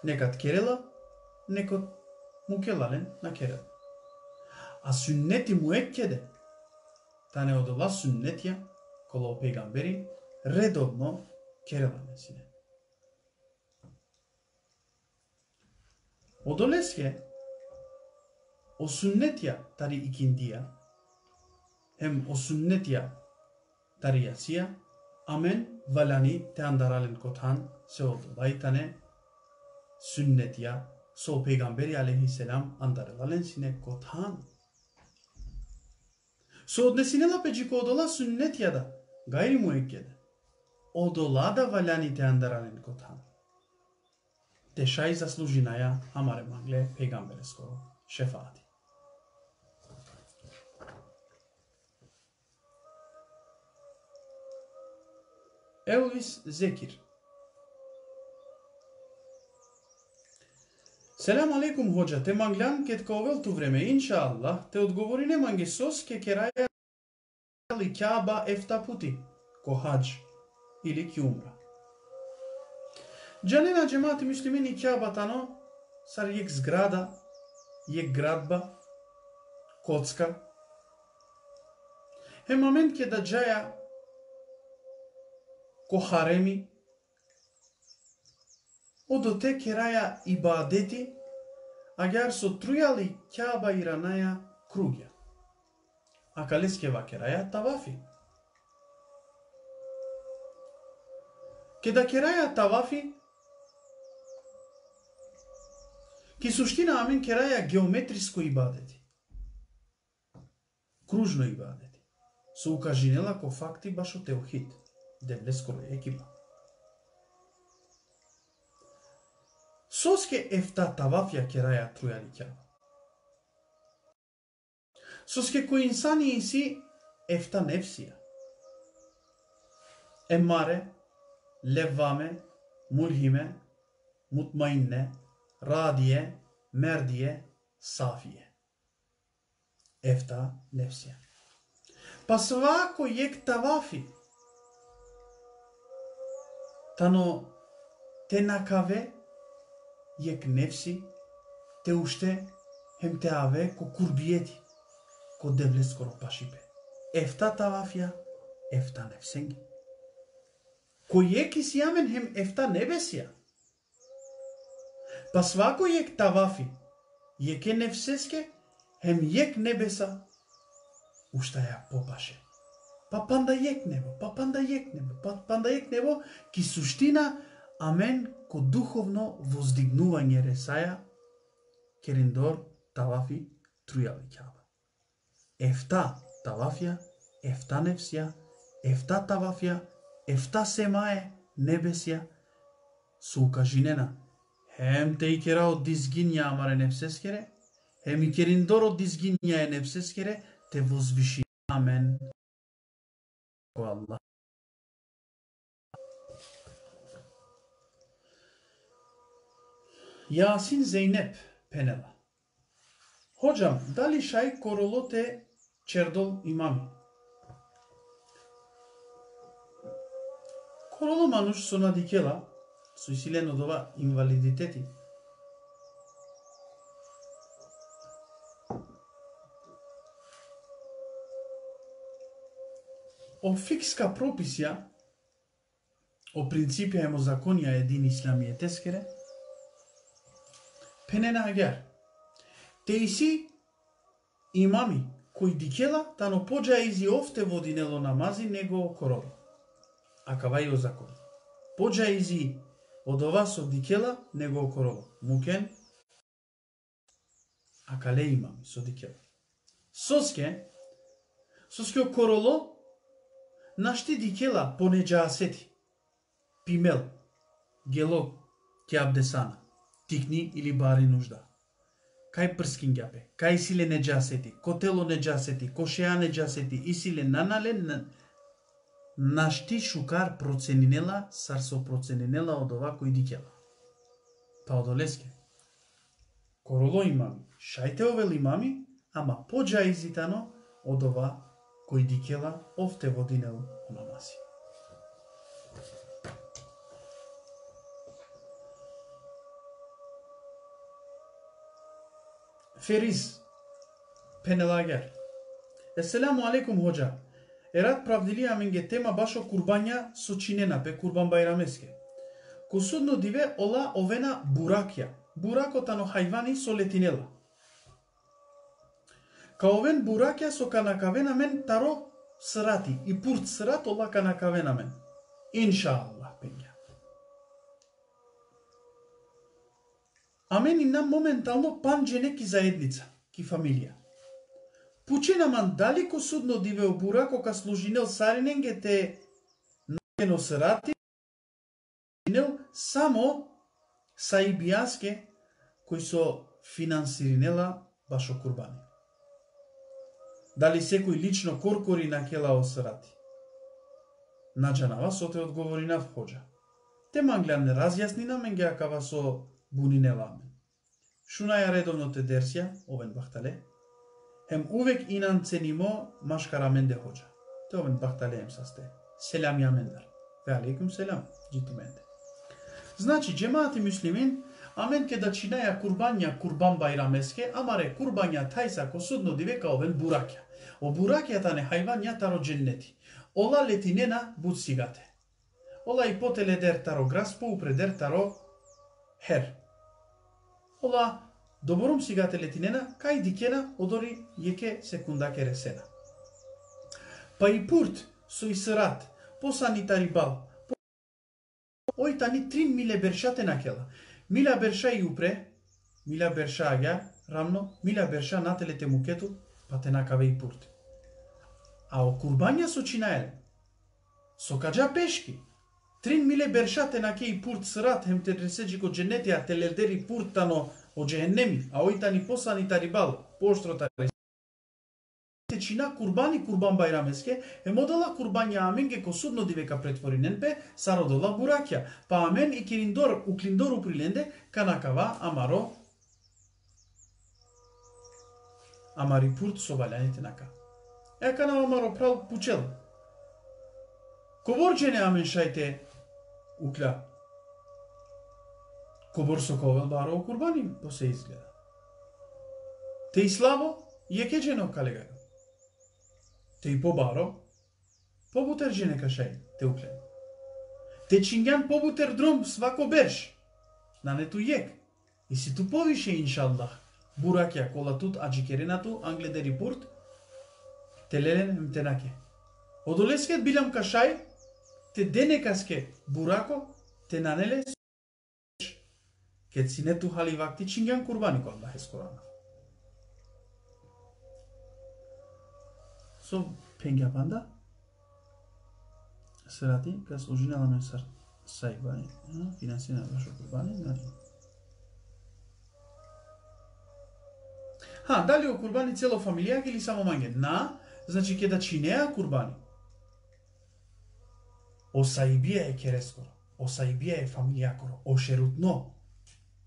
lensine. Nekat kerela, nekot mukelalen na kerela. A sünneti muekkede tane odola sünnet ya kola o peygamberi редовно кереламе сине. Одолеске, о суннетја тари икиндија, hem o sünnetya dariyasiya amen valani te andaralen kotan se oldu. Laytane sünnetya so peygamberi aleyhisselam andaralen sine kotan. So odnesine la peci kodola sünnetya da gayri muekkede одолада валяните андаранен котан. Тешај заслужи наја амаре магле пегамбере скоро шефати. Елвис Зекир Селам алейкум ходжа, те манглян кет така ковел ту време, инша Аллах, те одговори не манги сос ке кераја ли кјаба ефта пути, ко хадж или кјумра. Джанина джемати муслимини кјабатано сар јек зграда, јек градба, коцка. Е момент ке да джаја ко хареми, Одоте керая и баадети, агар сотрујали кјаба и ранаја круѓа. А калескева керая тавафи. Ке да кераја тавафи, ке суштина амен кераја геометриско и баадети. Кружно и баадети. Со укажинела ко факти баш од Теохид, деблескоро екипа. Екиба. Соске ефта тавафја кераја трујали кјава. Соске кој инсани си ефта нефсија. Емаре, levvame, mulhime, mutmainne, radiye, merdiye, safiye. Efta nefsija. Pa svako jek tavafi. Tano te Јек jek те уште хем те аве ко курбиети, ко девле скоро пашипе. Ефта тавафја, ефта efta nefsengi. Кој е си јамен хем ефта небесија? Па свако јек тавафи, јеке нефсеске, хем јек небеса, ушта ја попаше. Па панда јек небо, па панда јек небо, па панда јек небо, ки суштина, амен, ко духовно воздигнување ресаја, Керендор тавафи трујали ќава. Ефта Талафија, ефта Невсија, ефта Талафија, ефта семае Небесија, Сука Жинена, хем те кера од дизгинја амаре Невсескере, хем икериндор од дизгинја е Невсескере, те возвиши амен. Аллах. Јасин Зейнеп пенела. Ходжам, дали шај королоте чердол имами? Короло мануш со надикела, со исилен од ова инвалидитети, о фикска прописија, о принципија емо законија един ислами тескере, е тескере, Те си имами, кои дикела, тано поджа изи офте водинело намази него короло акавај закон. Поджа изи од ова со дикела него окороло. Мукен, кале имам со дикела. Соске, соске короло нашти дикела по неджасети. Пимел, гело, ке абдесана, тикни или бари нужда. Кај прскин гјапе, кај силе неджасети, котело неджасети, кошеа и исиле нанале, нашти шукар проценинела, сар со проценинела од ова кој дикела. Па од Олеске. Короло имами, шајте овел имами, ама поджа изитано од ова кој дикела овте водинел намази. Фериз Пенелагер. Еселаму алейкум ходжа. Ерат правдилија менге тема башо курбања со чинена пе курбан байрамеске. Косудно диве ола овена буракја. Буракота на хајвани со летинела. Ка овен буракја со канакавена мен таро срати и пурт срат ола канакавена мен. Инша а и нам моментално панџене ки заедница, ки фамилија. Пучинаман дали ко судно диве обура кока служинел сариненге те накено срати служинел само саибијаске кој со финансиринела башо курбани. Дали секој лично коркори на кела осрати? Наджанава соте одговори на входжа. Те манглјан не разјаснина менге акава со бунинеламе. Шунаја редовно те дерсија, овен бахтале, Hem uvek inan cenimo maşkara mende hoca. Tövben bahtaleyim saste. Selam ya mender. Ve aleyküm selam. Ciddi mende. Значи, джемаати муслимин, амен ке да чинаја курбања курбан байрамеске, амаре курбања тајса ко судно дивека овен буракја. О буракјата не хајвања таро дженнети. Ола летинена буд сигате. Ола и потеле дер Ова. Ола Доборум сигате летинена, кај дикена одори јеке секунда кересена. Па и пурт со исрат, по санитари бал, ој тани трин миле бершате накела. Мила берша и упре, мила берша аѓа, рамно, мила берша нателете мукету, па те накаве и пурт. А о курбања со чинаеле, со каджа пешки, Трин миле бершате на ке пурт срат, хем те реседжи ко дженетија, те лелдери пуртано о джехеннеми, а ојта ни посани тарибал, поштро тари. Течина курбани курбан байрамеске, е модала курбања Амин ге ко судно дивека претворинен пе, сародола буракја, па амен и кириндор у клиндор уприленде, канакава амаро амари пурт со валјаните нака. Е кана амаро прал пучел. Коворџене амен шајте укля. Кобор со ковел баро курбани, то се изгледа. Те и славо, е кеджено калегајо. Те и побаро, побутер жене кашај, те укле. Те чинган побутер дром свако беш, на нету јек. И си ту повише, иншаллах, буракја кола тут аджикеренату, англедери пурт, телелен мтенаке. Одолескет билам кашај, те денекаске бурако, те нанеле ке цинету хали вакти чинган курбани ко Аллах ескорана. Со пенга панда Срати, ка служина на месар финансија финансина вашо курбани, нали? Ха, дали о курбани цело фамилија или само мање? На, значи ке да чинеа курбани. Осаибија е керескоро, осаибија е фамилијакоро, ошерутно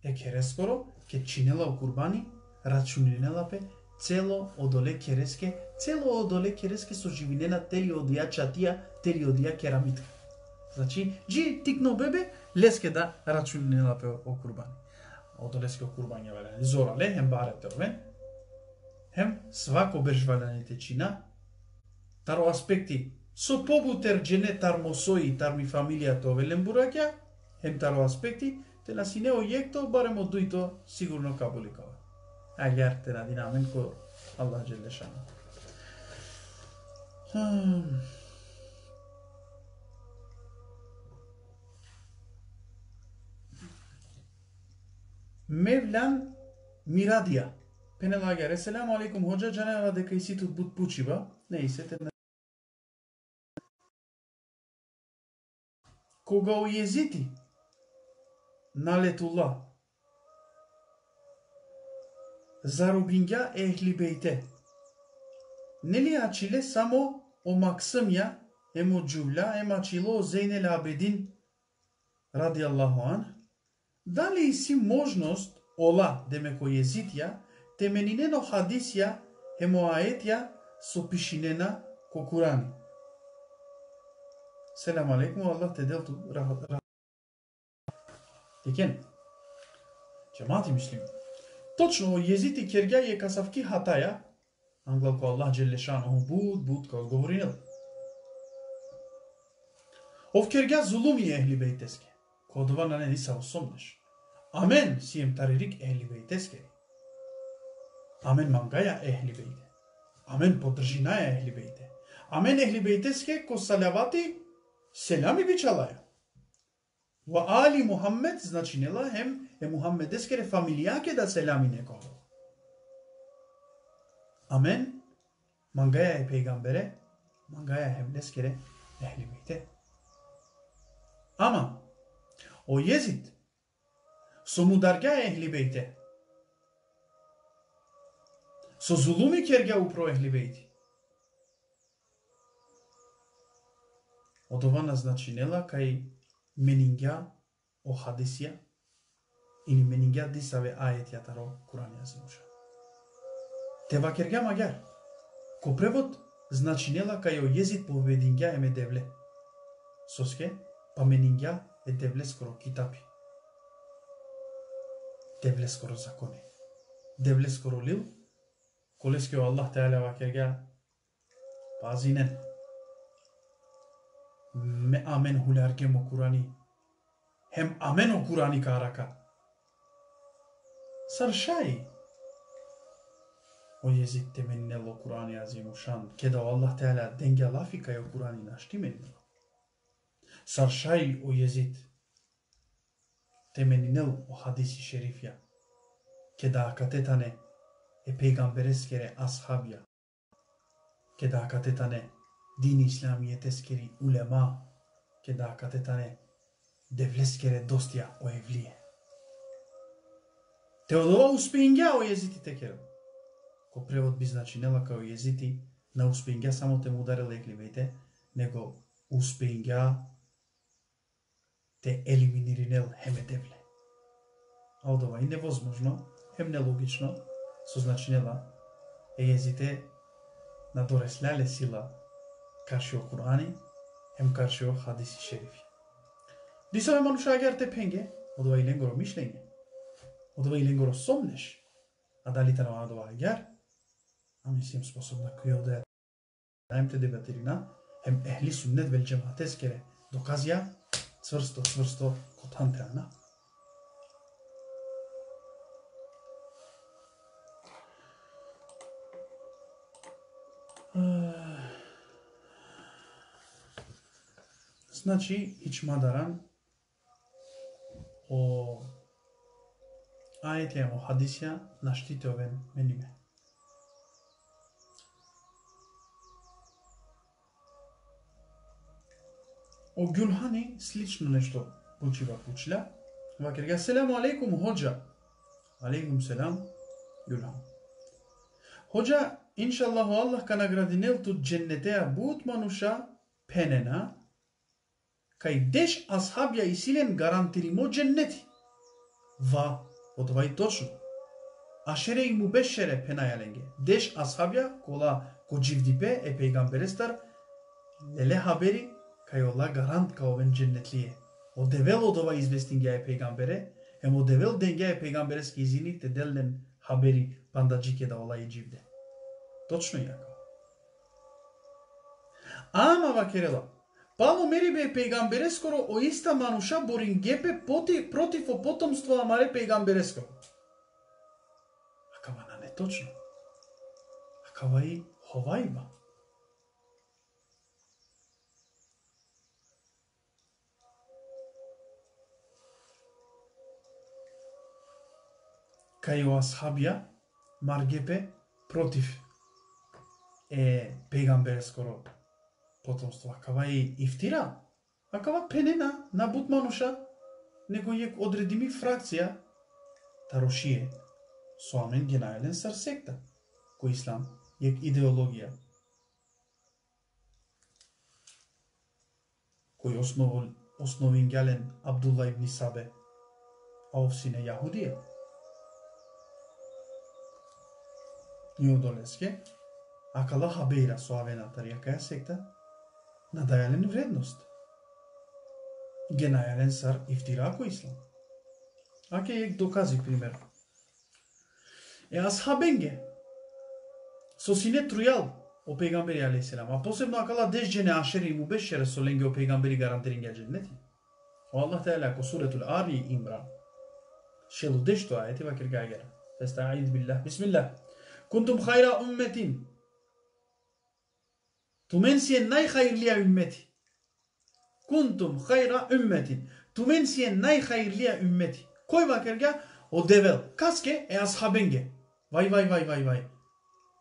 е керескоро, ке чинела о курбани, рачунинела лапе, цело одоле кереске, цело одоле кереске со живинена тели одија чатија, тели одија керамитка. Значи, джи тикно бебе, леске да рачунинела пе о курбани. Одолеске о курбани валени. Зора ле, хем барете овен, хем свако бежваланите чина, таро аспекти Со побутер джене тармосои тарми фамилијата то бураќа, хем таро аспекти, те на синео барем баремо дуито, сигурно кабуликава. Агар те на динамен ко Аллах джелешана. Мевлан Мирадија. Пенелагер, еселам алейкум, ходжа джанева дека и ситут бут пучива. Не и сете кога ујезити налетула зарубинга ехли бейте. Нели ачиле само о Максымја, емо Джуля, ема ачило о Зейнел Абедин, ради Аллаху ан, дали си можност ола демеко језитја, теменинено хадисја, емо аетја со пишинена ко Курани. Selam aleyküm ve Allah tedeltu rahat rahat. Декен, Джамати мислим. Точно језити кергја е касавки хатаја, англал ко Аллах Джелешану буд, буд, ко говоринел. Ов кергја зулуми ехли бейтеске, ко дова на не ниса осомнеш. Амен сием таририк ехли бейтеске. Амен мангаја ехли бейте. Амен поддржинаја ехли бейте. Амен ехли бейтеске ко салавати Селами бичалаја. Ва али Мухаммед, значи нела хем е Мухаммедескере фамилијаке да селами некого. Амен. Мангаја е пейгамбере, мангаја хем дескере ехли бейте. Ама, о језит, со мударга ехли бейте. Со зулуми кергја упро Од ова назначинела кај менингја охадисија или менингја дисаве ајет таро Куранија зимуша. Тева вакергја магјар. Ко превод значинела кај о језит поведингја еме девле. Соске, па менингја е девле скоро китапи. Девле скоро закони. Девле скоро лил. Колеске Аллах Теала па пазинен me amen hulargemo Kurani. Hem amen o Kurani karaka. Sarşay. O Yezid temennelo Kurani azimuşan. Keda Allah Teala denge lafika yo Kurani naşti menno. Sarşay o Yezid. теменинел о хадиси шерифја, ке да акатетане e peygambereskere ashabya ke da katetane din islamiyeteskeri ulema ke da katetane devleskere dostia o evlije. Теодова успења о езитите керам. Ко превод би значи нела као језити на успења само те му ударил екливете, него успења те елиминиринел хеме девле. А од ова и невозможно, хем нелогично, со значинела језите на доресляле сила каршио Курани, хем каршио хадиси шерифи. Дисаме мануша агер те пенге, одова иленгоро мишлење, одова иленгоро сомнеш, а дали те на одова агер, а мислим способна кој оде Најм те дебатирина, хем ехли суннет вел джематескере, доказија цврсто, цврсто, котантеана. Значи, ичмадаран о ајете о хадисија наштите овен мениме. О Гюлхани слично нешто почива пучля. Вакер селаму алейкум ходжа. Алейкум селам Гюлхан. Ходжа Иншаллаху Аллах ка наградинел тут дженнетеа бут мануша пенена, кај деш асхабја и силен гарантиримо дженнети. Ва, од ова и точно. Ашере и му бешере пенајаленге. Деш асхабја, кола ко дживдипе е пејгамберестар леле хабери, кај ола гарант ка овен дженнетлие. Одевел од ова известингја е пейгамбере, ем одевел денгја е пејгамберески изини те делнен хабери пандаджике да ола и дживде. Точно јако. Ама вакерела, Пало мери бе пейгамбере о иста мануша борин гепе поти, против о потомство амаре пејгамберескоро. Акава на неточно. Акава и ховајба. Кај о асхабија, маргепе против е пегамбер потомство. Акава и ифтира. Акава пенена на бутмануша. Него јек одредими фракција тарошие со амен генајлен сар секта. Кој ислам јек идеологија. Кој основол основин гјален Абдулла ибн Сабе, а овсине Јахудија. Њудолеске, Акала хабеира со авената ријака секта, надајален вредност. Ге најален сар ифтирако ислам. Аке ек докази пример. Е асхабенге, со сине трујал о пегамбери алейхиселам, а посебно акала деш джене ашери му бешере со ленге о пегамбери гарантирин ге дженнети. О Аллах Теала ко суретул Али Имран. Шелу дешто ајети вакир гагера. Фестаид биллах. Бисмиллах. Кунтум хайра умметин Тумен си е најхајрлија уммети. Кунтум хајра умметин. Тумен си е најхајрлија уммети. Кој вакерга? Одевел. Каске е асхабенге. Вај, вај, вај, вај, вај.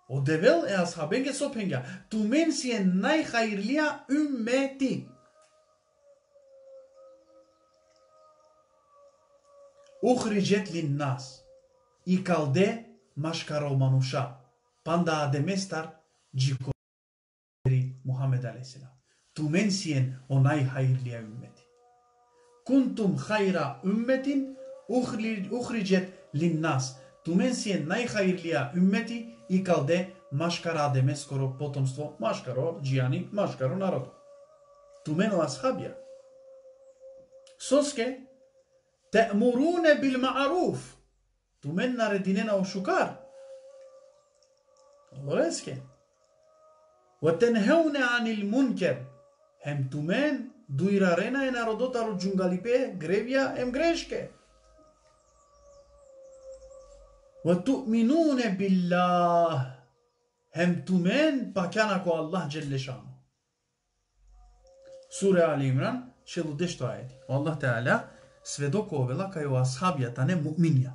Одевел е асхабенге сопенга. Тумен си е најхајрлија уммети. Ухриджет ли нас. И калде машкаро мануша. Панда адеместар джико. Мухамед алейхиселам. Тумен сиен онај хајрлија уммети. Кунтум хајра умметин ухриджет линнас. Тумен сиен најхајрлија уммети и калде машкара адеме скоро потомство, машкаро джијани, машкаро народ. ve tenhevne anil munker. Hemtumen duirarena e narodotaru džungalipe grevja em greške. Ve tu'minune billah. Hemtumen pakanako Allah Celle Şanu. Sure Ali İmran 62. ajet. Allah Teala svedoko vela kaju ashabjata, ne mu'minja.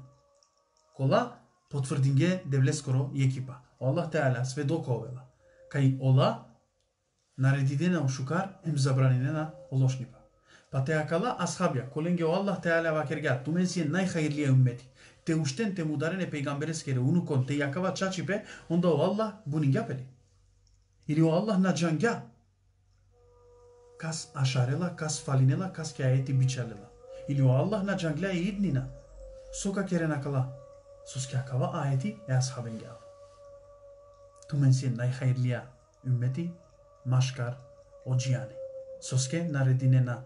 Kola potvrdinje devleskoro i. Allah Teala svedoko vela. Овела. Кај ола наредидена ошукар ем забранинена олошнипа. Па те акала асхабија, коленге о Аллах Теала вакерга, тумен си е најхаирлија уммети. Те уштен те мударене пейгамберескере унукон те јакава чачипе, онда о Аллах бунингјапели. Или о Аллах на джангја. Кас ашарела, кас фалинела, кас ке аети бичалела. Или о Аллах на джангля и иднина. Сока кере накала. Сос акава аети е асхабенгја. Тумен си е умети, машкар, оджијане. Соске нарединена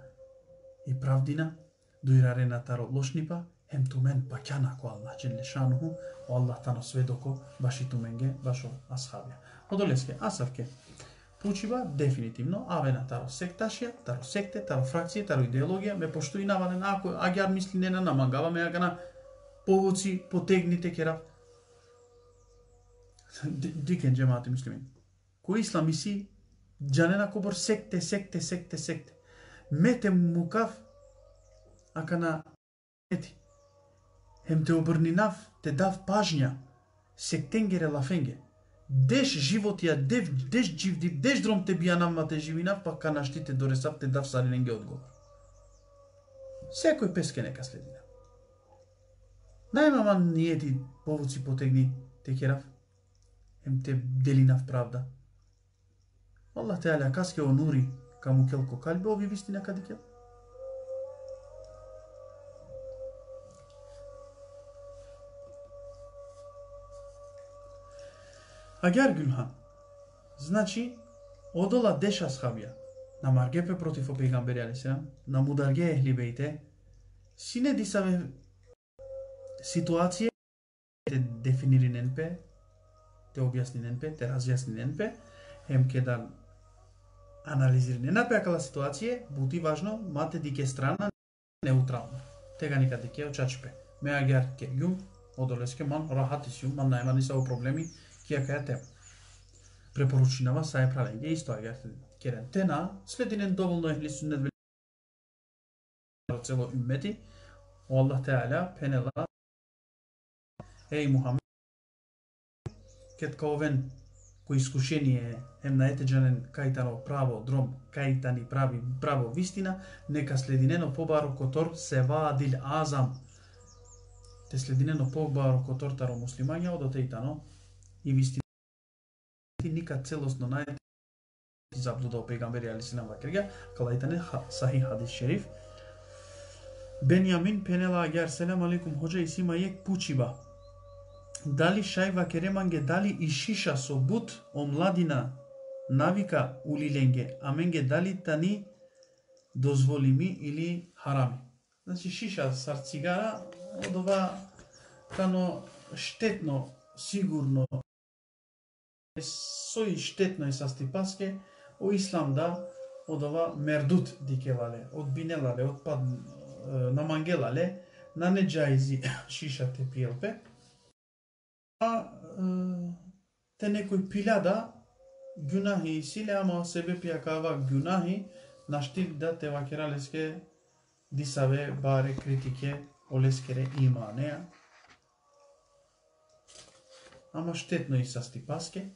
и правдина, дуирарена таро лошнипа, хем тумен пакјана ко Аллах джеле шануху, о Аллах тано сведоко, баши туменге, башо асхабија. Одолеске, асавке, Пучива дефинитивно, авена таро секташија, таро секте, таро фракција, таро идеологија, ме поштуи навален, ако агјар мисли не на намагава, ме агана повоци, потегните керав. Дикен джемати мислимин. Кој исламиси Джанена кобор секте, секте, секте, секте. Мете мукав, ака на ети. Хем те обрнинав, те дав пажња, сектенгере лафенге. Деш живот ја дев, деш дживди, деш дром те бијанам те живинав, па канаштите доресав те дав сариненге одговор. Секој песке нека следина. Да. Најмаман ниети повуци потегни те керав, ем те делинав правда. Allah Teala kaske o nuri kamu kelko kalbi ovi vistine kadikel. Агар Гюлхан, значи, одола деша асхабија, на маргепе против о пейгамбери на мударге ехлибеите, сине дисаве ситуација те дефинири ненпе, те објасни ненпе, те разјасни ненпе, хем ке да анализирање на пеакала ситуација, бути важно, мате дике страна неутрална. Тега никаде ке очачпе. Ме агер ке јум, одолеске ман рахати си ман најма ни са проблеми, ке каја тема. Препоручинава са е правење исто агер керен тена, слединен доволно ехли суннет цело уммети, Аллах Теала пенела Еј Мухамед, кетка овен кој искушение ем на етеджанен кајтано право дром кајтани прави право вистина нека слединено побаро котор се вадил азам. Те слединено побаро котор таро муслимања од отејтано и вистина ника целосно најде заблуда о пегамбери алисалам вакерга калајтане сахи хадис шериф. Бенјамин пенела агер селам алейкум хоџа и сима јек пучиба дали шајва кереманге дали и шиша со бут омладина навика улиленге, а менге дали тани дозволими или харами. Значи шиша сар цигара од ова кано штетно, сигурно сој штетно е састипаске, о ислам да од ова мердут дикевале, од бинелале, од пад намангелале, на неджајзи шиша те пиелпе, те некој пилада гюнахи силе, ама себе пијакава гюнахи, наштил да те вакералеске дисаве баре критике олескере има, неа. Ама штетно и са стипаске.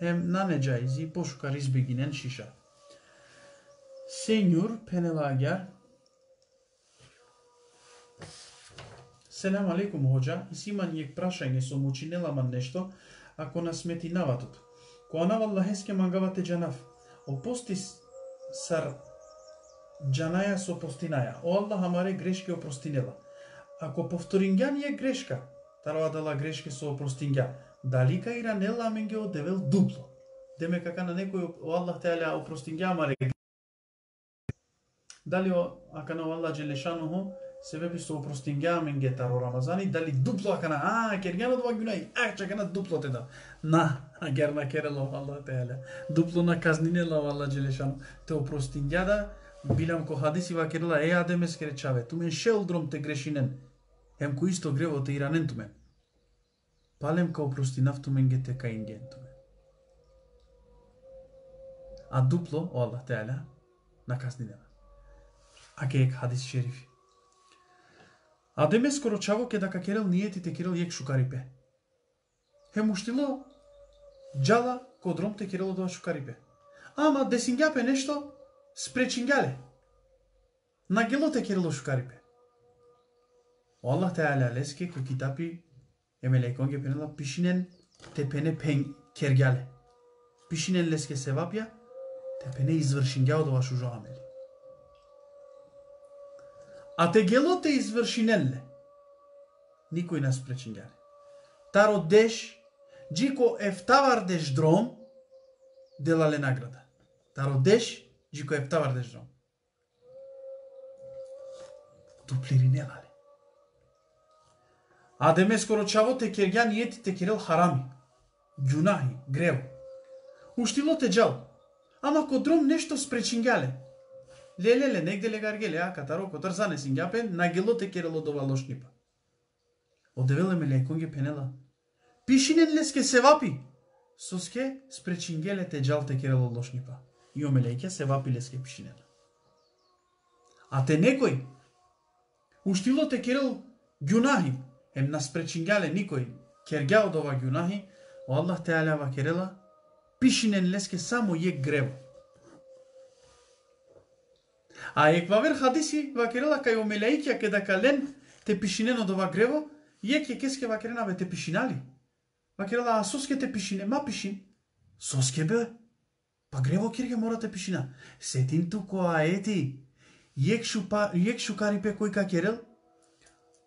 Хем нанеджајзи пошукар избегинен шиша. Сенјур пенелагјар Селам алейкум ходжа, и си има нијек прашање со мучинелама нешто, ако на смети наватот. Која навал лахеске мангавате джанав, опости сар джанаја со постинаја. О Аллах амаре грешке опростинела. Ако повторингја е грешка, тарва дала грешке со опростингја, дали каира нела менге одевел дупло. Деме кака на некој о Аллах те аля опростингја амаре Дали о акана Аллах джелешануху себеби со опростингјамен гетаро Рамазани, дали дупло акана, а, кергјана два гунаи, а, чакана дупло те да. На, а герна керело Аллах те. Дупло на казнине Аллах джелешан. Те опростингјада, билам ко хадиси вакерла е адемес кере тумен шел дром те грешинен. Ем ко исто грево те иранен тумен. Палем ка опростинав тумен ге те каинген тумен. А дупло, Аллах те на казнине, а Аке хадис шерифи скоро чаво ке дака керел ниетите керел јек шукарипе. Хе муштило джала кодром те керело дова шукарипе. Ама десингјапе нешто спречингјале. На гелоте керело шукарипе. Allah Teala leske ku kitapi emelekon ge penela pişinen tepene pen kergale. Pişinen leske sevapja tepene извршинга од вашу жоамели. А те гелоте извршинеле. Никој нас пречингјале. Таро деш, джико ефтавар деш дром, делале награда. Таро деш, джико ефтавар деш дром. Дуплиринелале. Адеме скоро чавоте кергјан јетите керел харами, ѓунаhi, грево. Уштилоте джал, ама ко дром нешто спречингале, Лелеле, негде легаргеле, а катаро котарзане сингјапен, на гелоте керело дова лошнипа. Одевеле ме леконге пенела. Пишинен леске се вапи, Соске спречингеле те те керело лошнипа. И омелејке севапи леске пишинен. А те некој, уштилоте керел гюнахи. ем нас пречингјале никој кергја од ова о Аллах те алява керела, пишинен леске само је грево. А еквавер хадиси вакерела кај омелеикја ке дека лен те пишинено од ова грево, ек е кеске вакерена бе те пишинали. Вакерела, а соске те пишине, ма пишин. Соске бе, па грево кирге мора те пишина. Сетин туко а ети, јек, шупа, јек шукарипе кој ка керел,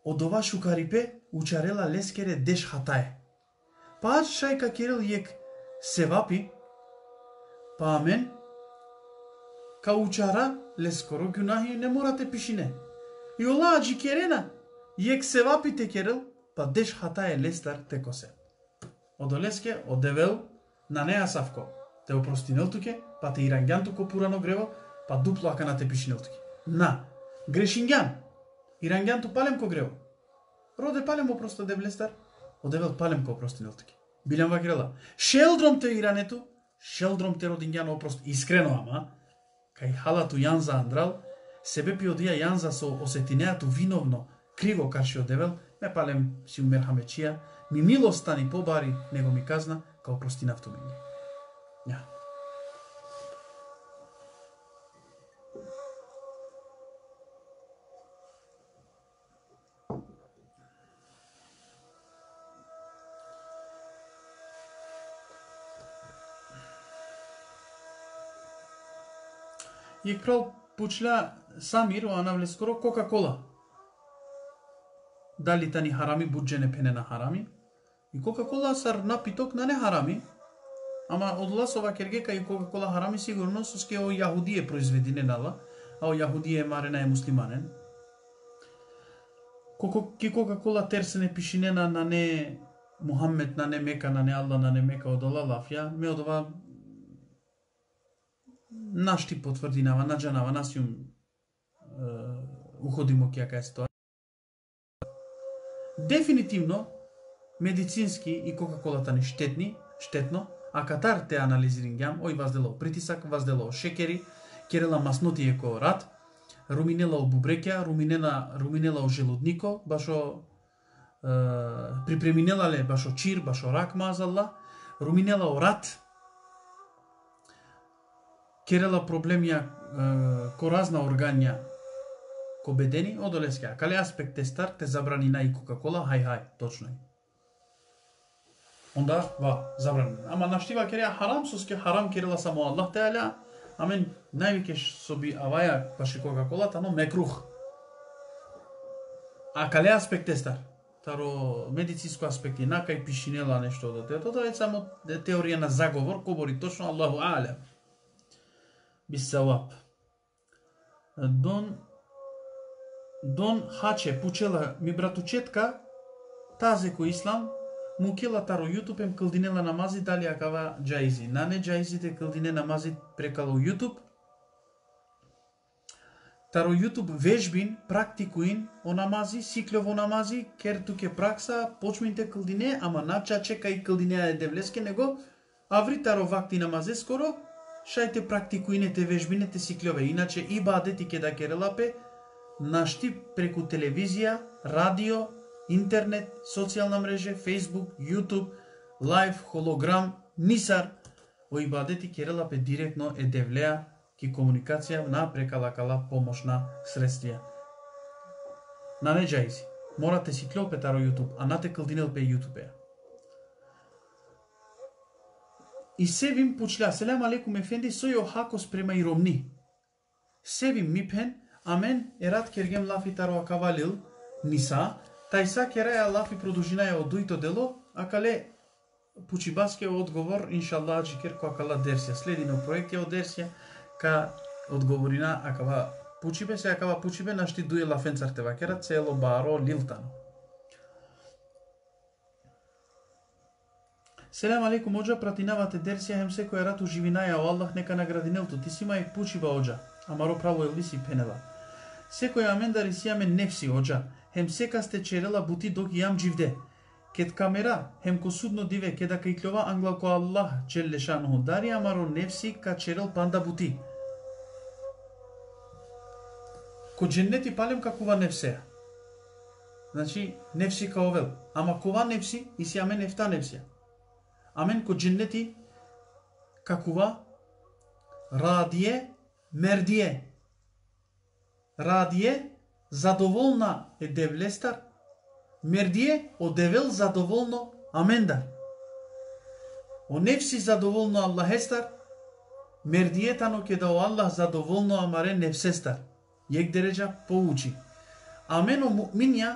од ова шукарипе учарела лескере деш хатае. Па шајка керел јек севапи, па амен, ка учара лескоро гюнахи не морате пишине. И олааджи керена, јек се вапите керел, па деш хата е лестар текосе. Одолеске, одевел, на неа савко, те опростинел туке, па те ирангјан туко пурано грево, па дупло ака на те пишинел туке. На, грешингјан, Ирангјан ту палем ко грево. Роде палем во просто девлестар. Одевел палем ко прости туке. Билям вакрела. Шелдром те Иранету? шелдром те родингјан опрост. Искрено ама, кај халату Јанза Андрал, себе пи одија Јанза со осетинеату виновно, криво карши одевел, ме палем си умерхамечија, ми милостани побари, него ми казна, као простинавту мене. Ја. И крал пучля самир о анавле скоро Кока-кола. Дали тани харами буджене пене на харами. И Кока-кола сар напиток на не харами. Ама од ласова кергека и Кока-кола харами сигурно со ске о јахудие произведене нала, а о јахудие марена е муслиманен. Коко ки Кока-кола терсене пишинена на не Мухаммед на не Мека, на не Алла, на не Мека од лафја, ме од ова нашти потврдинава, наджанава, насјум уходимо ќе кај тоа. Дефинитивно, медицински и Кока-колата ни штетни, штетно, а катар те анализирингјам, ој ваздело притисак, ваздело шекери, керела масноти еко рад, руминела о бубрекја, руминена, руминела о желуднико, башо е, припреминела ле башо чир, башо рак мазалла, руминела о рад, керела проблемија ко разна органја ко бедени одолеска. Кале аспект те стар, те забрани на и Кока-кола, хај хај, точно е. Онда, ва, забрани. Ама наштива кереја харам, соске харам керела само Аллах Теаля, амен, највеќе соби аваја паши Кока-колата, но мекрух. А кале аспект те стар? Таро медицинско аспекти, накај пишинела нешто до тоа е само теорија на заговор, кобори точно Аллаху Алем бисавап. Дон Дон Хаче пучела ми братучетка тазе ко ислам му кела таро јутуб кълдинела намази дали акава джаизи. На не джаизите кълдине намази прекало јутуб. Таро јутуб вежбин, практикуин о намази, сиклево намази, кер туке пракса, почминте кълдине, ама нача чека и кълдине е девлеске, него аври таро вакти намазе скоро, шајте практикуинете вежбинете сиклјове. Иначе и бадети ке да керелапе, нашти преку телевизија радио, интернет, социјална мрежа, Facebook, YouTube, лайв, холограм, нисар, о ибадети керелапе директно е девлеа ки комуникација на прекалакала помошна средствија. На не джајзи. Морате си клопетаро YouTube, а нате кълдинел пе YouTube. И севим пучля, селам алейкум ефенди, со јо хако спрема и ромни. Севим мипен, амен, ерат кергем лафи таро акавалил, ниса, тајса кераја лафи продужинаја од дуито дело, а кале пучибаске одговор, иншаллах, джикер кој кала дерсија. Следино проекти од дерсија, ка одговорина, акава пучибе, се акава пучибе, нашти дуе лафенцарте вакера, цело баро лилтано. Селам алейкум оджа, пратинавате дерсија хем секоја рату живинаја, о Аллах нека наградинелто, ти си мај пучива оджа, амаро право елвиси пенела. Секоја амендари си аме нефси оджа, хем сека сте черела бути доки јам дживде. Кет камера, хем ко судно диве, кеда кајклова англа ко Аллах, челле дари амаро нефси ка черел панда бути. Ко дженнети палем какува нефсеја. Значи, нефси ка овел. Ама кова нефси и сијаме нефта нефсија. Амен ко джиннети какува радие мердие. Радие задоволна е девлестар, мердие одевел задоволно амендар. О нефси задоволно Аллахестар, мердиетано ке да о Аллах задоволно амаре нефсестар. Јек дереджа поучи. Амено муминја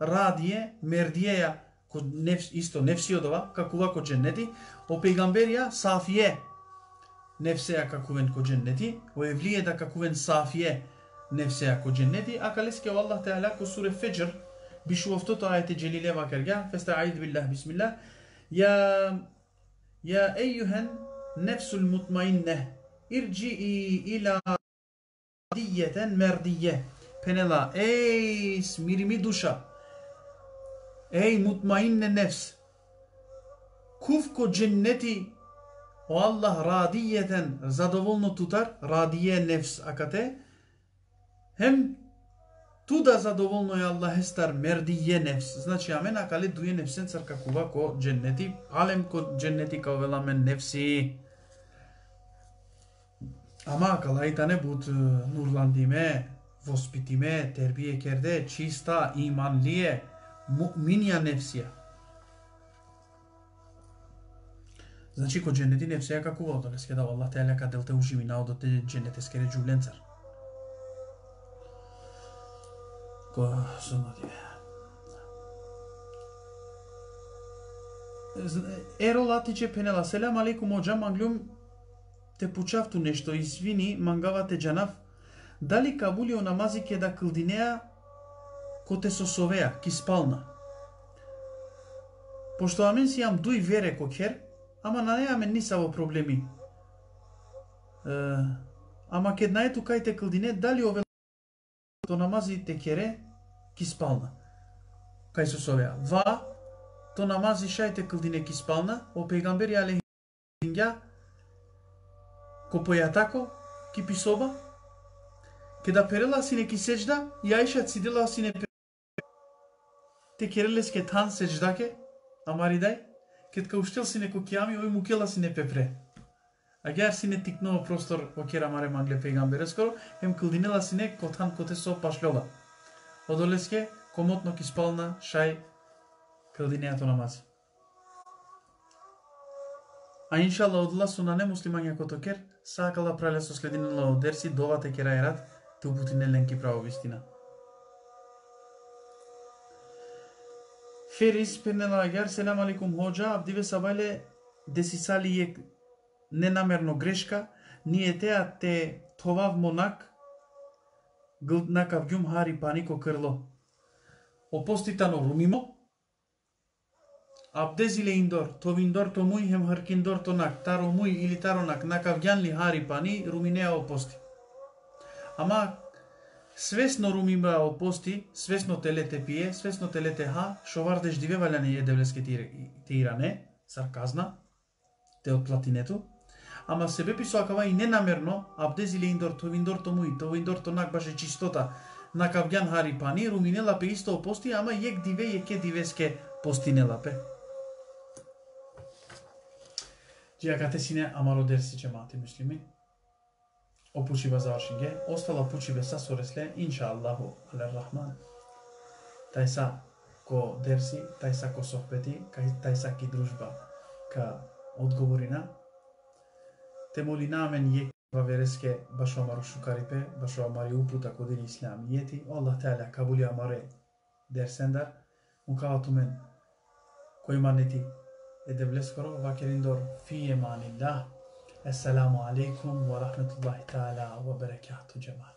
радие мердиеја nefs, isto nefsiodova kakova kod cenneti, o pejgamberja safiye nefseja kakven kod cenneti, o evlijeda kakven safiye nefseja kod cenneti, a kaleske Allah Teala kod sure Fecr, bishuvoftot ayete celile bakarga, festa'id billah bismillah, ya, ya eyyühen nefsul mutmainneh, irci'i ila diyeten merdiye, penela, ey smirimi duşa, Ey mutmainne nefs. Kufko cenneti o Allah radiyeten zadovoljno tutar, radiye nefs akate. Hem туда задоволно е Аллах естар мердије нефс. Значи, амен акали дуе нефсен царкакува ко дженнети, алем ко дженнети као веламен нефси. Ама калајтане бут нурландиме, воспитиме, тербие керде, чиста, иманлие, муъминија нефсија. Значи, ко дженети нефсија како водо, леске да Аллах те лека делте уживи наодо те дженете скере джубленцар. Ко сонати. Еро латиче пенела, селам алейкум оджа, манглюм те пучавту нешто, извини, мангавате джанав, дали кабулио намази ке да кълдинеа ко со совеа, ки спална. Пошто амен си јам дуј вере кокер, ама на неа мен ниса во проблеми. Е, ама кед најту кајте кълдине, дали ове то намази те кере, ки спална. Кај сосовеа. Ва, то намази шајте кълдине ки спална, о пегамбери алехи ко појатако, ки писоба, ке да перела сине ки сеџда, и ајша цидела сине те керелес ке тан сеџдаке, амаридај, кет ка уштел си неко кјами, ој мукела сине пепре. А гјар сине тикнува простор во кера маре мангле пегамбере скоро, ем кылдинела си не котан коте со пашлјола. Одолеске, комотно ки спална, шај, килдинеато намази. А иншалла одла со на немуслимања кото кер, сакала прале со слединела од дерси, довате кера ерат, те упутине право вистина. Ферис Пенелагер, селам алейкум ходжа, абдиве сабайле, деси сали е ненамерно грешка, ние теа те товав монак, накав гюм хари панико крло. Опоститано румимо, Абдезиле индор, товиндор то муј хем харкиндор то нак, таро муј или таронак, накав ли хари пани, руминеа опости. Ама свесно румима опости, свесно телете пие, свесно телете ха, шовардеш диве валяне едевлеске тиране, сарказна, те од платинето, ама себе писо акава и ненамерно, абдезиле индорто виндорто му и то виндорто нак баше чистота, на кавгјан хари пани, руминела лапе исто пости, ама јек диве јеке дивеске постинела лапе. Џија кате сине амаро дерсиче мати, муслими. Опучива завршинге, остала пучиве са соресле, инша Аллаху, алер рахман. Тај са ко дерси, тај са ко сохбети, тај са ки дружба, ка одговорина. Те моли намен јек Vavereske baš amaru şukaripe, baš amari uputa kodin İslamiyeti. Allah Teala kabul amare dersender. Mukavatumen koymaneti edebles koro vakerindor fi emanillah. السلام عليكم ورحمة الله تعالى وبركاته جماعة.